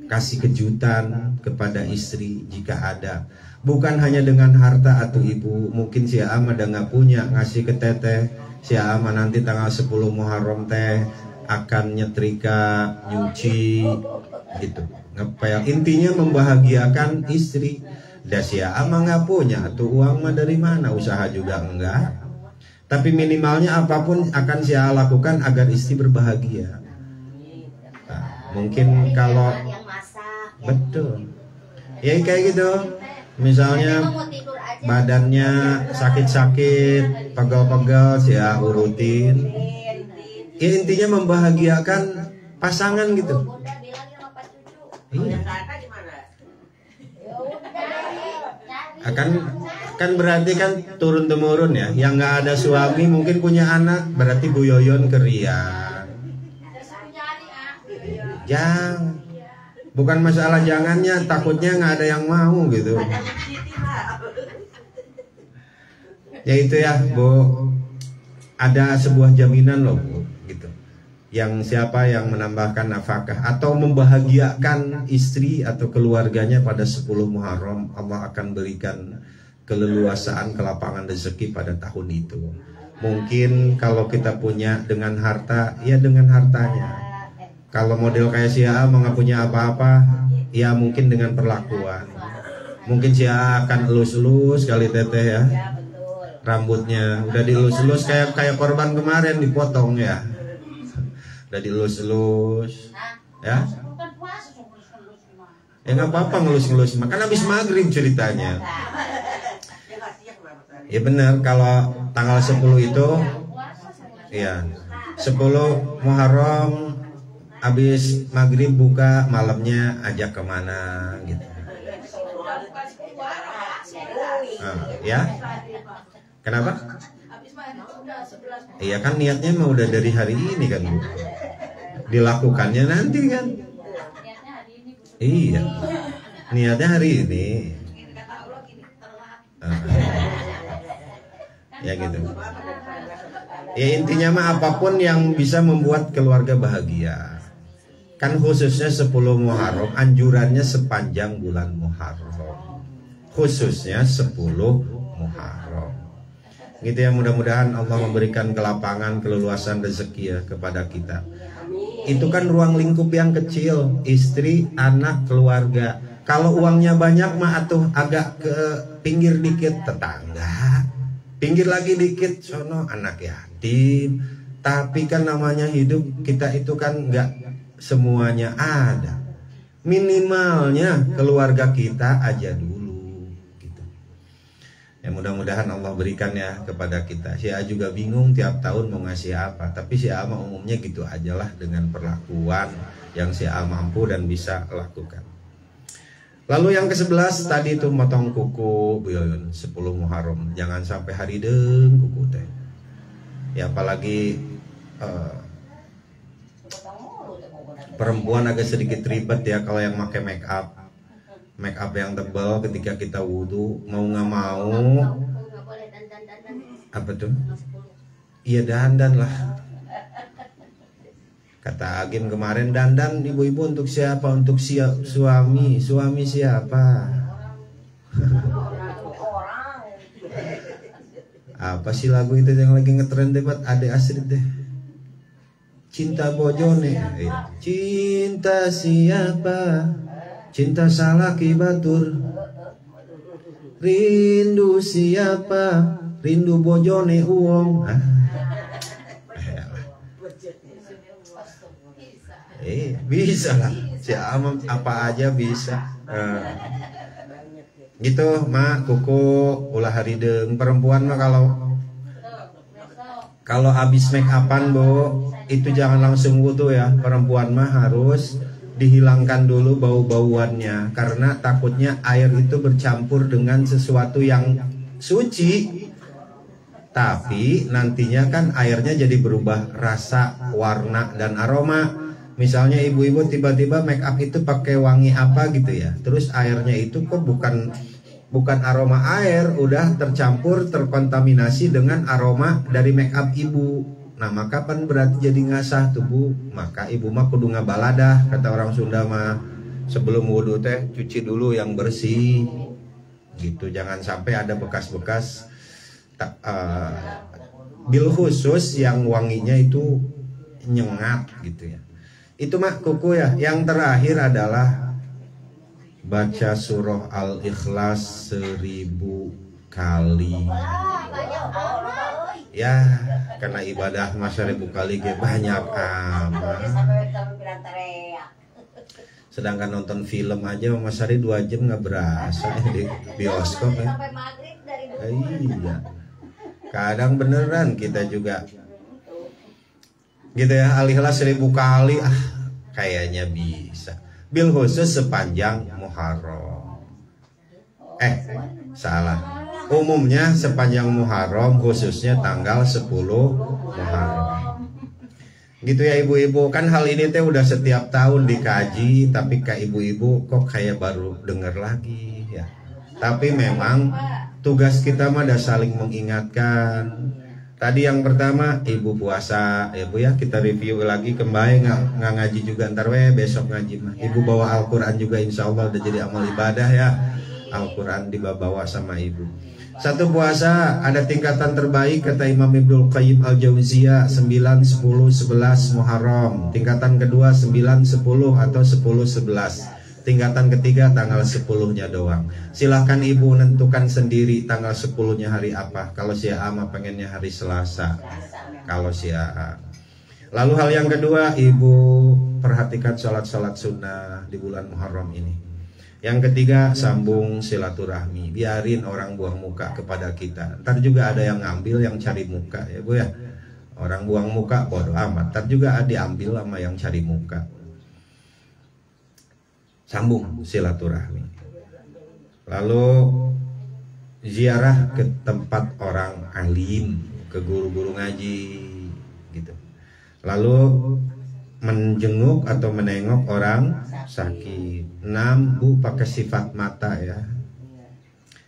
kasih kejutan kepada istri jika ada. Bukan hanya dengan harta atau ibu, mungkin si Am ada nggak punya ngasih ke teteh, si Am nanti tanggal 10 Muharram teh akan nyetrika, nyuci, gitu ngepel intinya membahagiakan istri? Dasia ama nggak punya tuh uang mah dari mana? Usaha juga enggak. Tapi minimalnya apa pun akan saya lakukan agar istri berbahagia. Nah, mungkin kalau betul. Ya kayak gitu. Misalnya badannya sakit-sakit pegel-pegel saya urutin. Ya intinya membahagiakan pasangan gitu Iya. Akan kan berarti kan turun temurun ya. Yang nggak ada suami mungkin punya anak berarti Bu Yoyon kerian. Jangan. Bukan masalah jangannya, takutnya nggak ada yang mau gitu. Ya itu ya, Bu. Ada sebuah jaminan loh, Bu yang siapa yang menambahkan nafkah atau membahagiakan istri atau keluarganya pada 10 Muharram Allah akan berikan keleluasaan kelapangan rezeki pada tahun itu. Mungkin kalau kita punya dengan harta ya dengan hartanya. Kalau model kayak si A nggak punya apa-apa ya mungkin dengan perlakuan. Mungkin si A akan elus-elus kali teteh ya. Rambutnya udah dielus-elus kayak kayak korban kemarin dipotong ya udah dilus-lus. Ya? Ya nggak apa-apa ngelus-ngelus. Makan habis maghrib ceritanya. Ya benar. Kalau tanggal 10 itu ya 10 Muharram habis maghrib buka malamnya ajak ke mana gitu. Nah, ya? Kenapa? Iya kan niatnya mau udah dari hari ini kan? bu dilakukannya nanti kan iya niatnya hari ini uh, ya gitu Ya intinya mah apa pun yang bisa membuat keluarga bahagia. Kan khususnya 10 Muharram, anjurannya sepanjang bulan Muharram. Khususnya 10 Muharram. Gitu ya mudah-mudahan Allah memberikan kelapangan, keleluasan rezeki ya kepada kita. Itu kan ruang lingkup yang kecil, istri, anak, keluarga. Kalau uangnya banyak mah atuh agak ke pinggir dikit tetangga. Pinggir lagi dikit sono anak yatim. Tapi kan namanya hidup kita itu kan nggak semuanya ada. Minimalnya keluarga kita aja dulu. Ya mudah-mudahan Allah berikan ya kepada kita. Si A juga bingung tiap tahun mau ngasih apa, tapi si A umumnya gitu aja lah dengan perlakuan yang si A mampu dan bisa lakukan. Lalu yang ke-11 tadi itu motong kuku Buyun 10 Muharram. Jangan sampai hari deng kuku teh. Ya apalagi uh, perempuan agak sedikit ribet ya kalau yang pakai make up make up yang tebal ketika kita wudhu mau nggak mau. Apa tuh? Iya dandan lah. Kata Agim kemarin dandan ibu-ibu untuk siapa? Untuk siap suami. Suami siapa? Apa sih lagu itu yang lagi ngetrend deh buat ade asri deh. Cinta bojone. Cinta siapa Cinta salaki batur Rindu siapa Rindu bojone uang ah. Eh, bisa lah. Si Amam apa aja bisa. Uh, gitu, mak, kuku, ulah hari deng. Perempuan mah kalau kalau habis make upan, Bu, itu jangan langsung wudhu ya perempuan mah harus dihilangkan dulu bau-bauannya. Karena takutnya air itu bercampur dengan sesuatu yang suci. Tapi nantinya kan airnya jadi berubah rasa warna dan aroma. Misalnya ibu-ibu tiba-tiba make up itu pakai wangi apa gitu ya. Terus airnya itu kok bukan bukan aroma air udah tercampur terkontaminasi dengan aroma dari make up ibu Nah maka pan berarti jadi ngasah tubuh Maka ibu mah kudu ngabaladah Kata orang Sunda mah. Sebelum wudhu teh cuci dulu yang bersih. Gitu jangan sampai ada bekas-bekas uh, Bil khusus yang wanginya itu nyengat gitu ya. Itu mah kuku ya. Yang terakhir adalah Baca surah Al-Ikhlas seribu kali ya karena ibadah masa ribu kali ge banyak amat sedangkan nonton film aja Mas Ari dua jam nggak berasa di bioskop ya. Iya. Kadang beneran kita juga. Gitu ya alihlah seribu kali ah kayaknya bisa. Bil khusus sepanjang Muharram. Eh salah umumnya sepanjang Muharram khususnya tanggal 10 Muharram. Gitu ya ibu-ibu. Kan hal ini teh udah setiap tahun dikaji tapi kak ibu-ibu kok kayak baru denger lagi ya. Tapi memang tugas kita mah udah saling mengingatkan. Tadi yang pertama ibu puasa. Ya bu ya kita review lagi kembali nggak nggak ngaji juga ntar we besok ngaji mah. Ibu bawa Al-Quran juga insya Allah udah jadi amal ibadah ya. Al-Quran dibawa sama ibu satu puasa ada tingkatan terbaik kata Imam Ibnu Qayyim Al-Jauziyah 9 10 11 Muharram. Tingkatan kedua 9 10 atau 10 11. Tingkatan ketiga tanggal 10-nya doang. Silahkan ibu menentukan sendiri tanggal 10-nya hari apa. Kalau si A mah pengennya hari Selasa. Kalau si A. Lalu hal yang kedua, ibu perhatikan sholat-sholat sunnah di bulan Muharram ini. Yang ketiga sambung silaturahmi. Biarin orang buang muka kepada kita. Ntar juga ada yang ngambil yang cari muka ya bu ya. Orang buang muka bodoh amat. Ntar juga ada diambil sama yang cari muka. Sambung silaturahmi. Lalu ziarah ke tempat orang alim Ke guru-guru ngaji gitu. Lalu menjenguk atau menengok orang sakit. Enam, bu pakai sifat mata ya.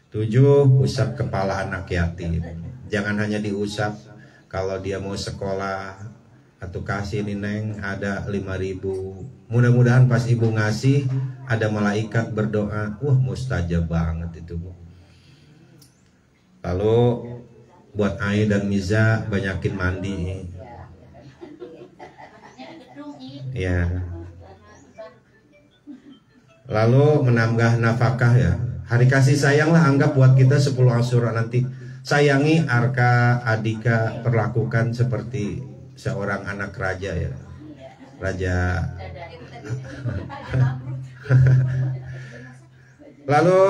Tujuh, usap kepala anak yatim. Jangan hanya diusap. kalau dia mau sekolah atau kasih ini neng ada 5000 mudah-mudahan pas ibu ngasih ada malaikat berdoa wah mustajab banget itu bu lalu buat Ai dan Miza banyakin mandi ya lalu menambah nafkah ya. Hari kasih sayang lah anggap buat kita 10 asura nanti. Sayangi Arka Adika perlakukan seperti seorang anak raja ya. Raja. Lalu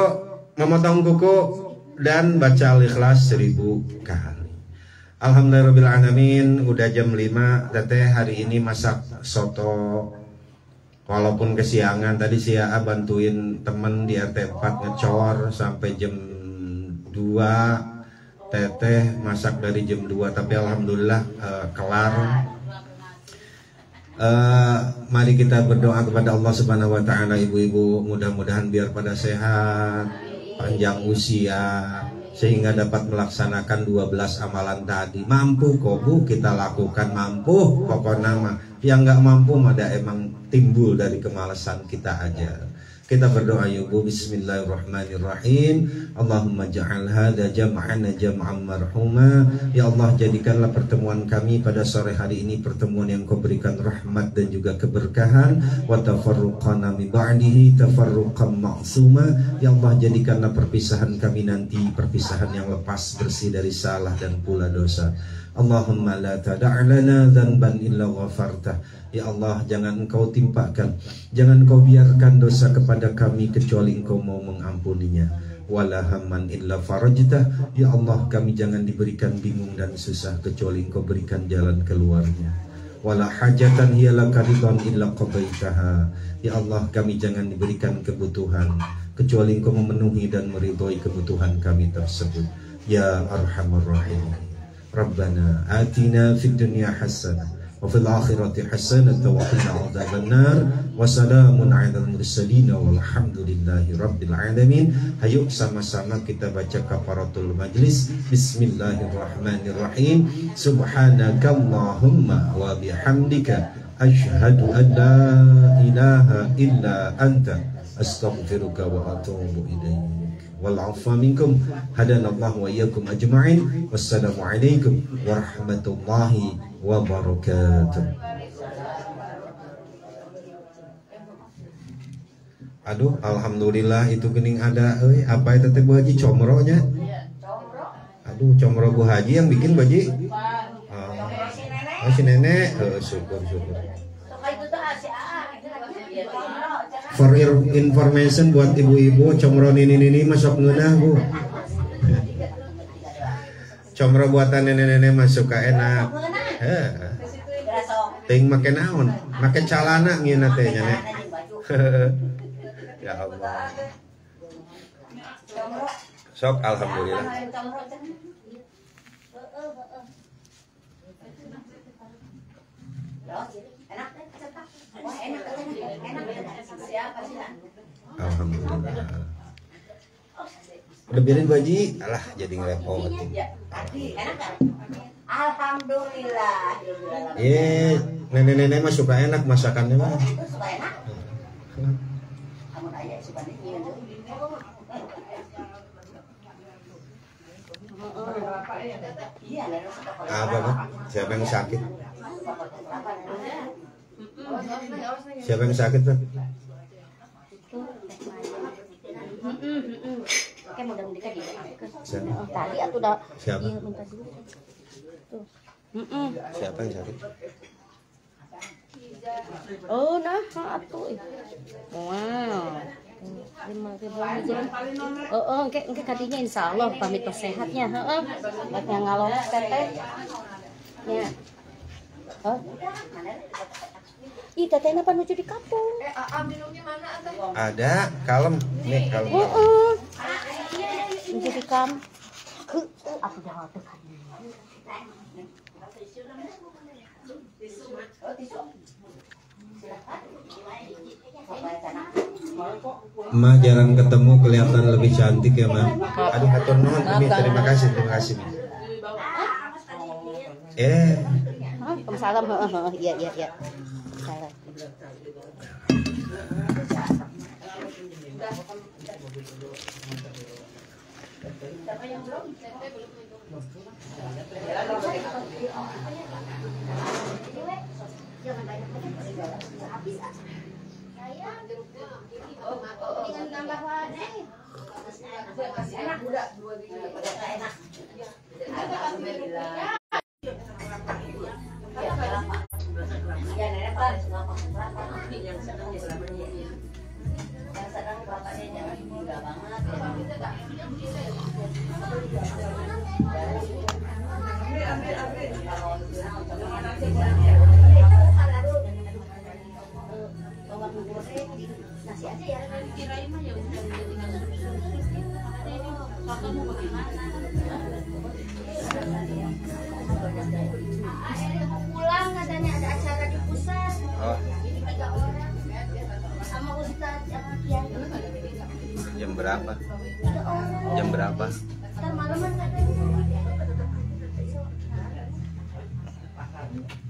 memotong kuku dan baca al-ikhlas seribu kali Alhamdulillahirrahmanirrahim udah jam 5 teteh hari ini masak soto. Walaupun kesiangan tadi si Aa bantuin temen di RT 4 ngecor sampai jam 2 teteh masak dari jam 2 tapi alhamdulillah uh, kelar. Uh, mari kita berdoa kepada Allah Subhanahu wa taala ibu-ibu. Mudah-mudahan biar pada sehat panjang usia sehingga dapat melaksanakan 12 amalan tadi. Mampu kok bu? Kita lakukan mampu. Pokoknya mah yang nggak mampu ada emang timbul dari kemalasan kita aja kita berdoa ya Bu. Bismillahirrahmanirrahim. Allahumma ja'al hadha jam'ana jam'an marhuma. Ya Allah jadikanlah pertemuan kami pada sore hari ini Pertemuan yang kau berikan rahmat dan juga keberkahan. Wa tafarruqana mi ba'dihi tafarruqan ma'suma. Ya Allah jadikanlah perpisahan kami nanti Perpisahan yang lepas bersih dari salah dan pula dosa. Allahumma la tada'lana dhanban illa ghafartah Ya Allah jangan engkau timpakan Jangan engkau biarkan dosa kepada kami Kecuali engkau mau mengampuninya. Wala hamman illa farajtah Ya Allah kami jangan diberikan bingung dan susah Kecuali engkau berikan jalan keluarnya. Wala hajatan hiya karidon illa qadaitaha Ya Allah kami jangan diberikan kebutuhan Kecuali engkau memenuhi dan meridhoi kebutuhan kami tersebut. Ya Arhamar Rahim Rabbana atina fid dunya hasanah wa fil akhirati hasanah wa qina adzabannar wa salamun 'alal mursalin walhamdulillahi rabbil alamin ayo sama-sama kita baca kafaratul majlis bismillahirrahmanirrahim subhanakallahumma wa bihamdika ashhadu an la ilaha illa anta astaghfiruka wa atubu ilaik والعفو منكم هدانا الله وإياكم أجمعين والسلام عليكم ورحمة الله wabarakatuh. Aduh, alhamdulillah itu gening ada Eh, Apa itu teh Bu Haji comronya? Aduh, comro Bu Haji yang bikin Bu Haji. Ah. Oh, si nenek, oh, syukur syukur. For information buat ibu-ibu, comro ini ini masuk ngeunah, Bu. Comro buatan nenek-nenek masuk ke enak. Ting make naon? Make calana ngina teh nya Ya Allah. Sok alhamdulillah. Alhamdulillah. Udah biarin Bu Haji, alah jadi ngerepotin.
Alhamdulillah.
Eh, nenek-nenek mah suka enak masakannya mah.
Suka enak. Kamu nanya suka. Iya,
Apa? Siapa yang sakit? Siapa yang sakit tuh?
Oke, mudah-mudahan dia
Siapa?
Tadi aku udah iya, minta dulu. Tuh.
Siapa yang sakit?
Oh, nah, atuh. Wow. Lima ribu. Oh, oh, engke engke katinya insya Allah pamit sehatnya. Heeh. Bak yang ngalor teteh. Ya. Oh. Ih, tetehnya panuju di kampung.
Ada, kalem. Nih, kalem.
Heeh. Nuju di kam. Ke, aku kan.
Ma jarang ketemu kelihatan lebih cantik ya, Ma. Aduh, hatur nuhun. Mi, terima kasih, terima kasih. Eh,
Waalaikumsalam. Heeh, heeh. Iya, iya, iya. Salam.
Siapa
yang belum? Saya belum Jangan banyak habis Saya dengan yang belum Enak udah dua enak. yang belum nenek Pak, selama berapa? Yang senang ya selama ini
pulang katanya ada acara di pusat.
Oh,
jadi tiga orang. Sama Ustadz
jam berapa? Jam berapa?
katanya
Singkongna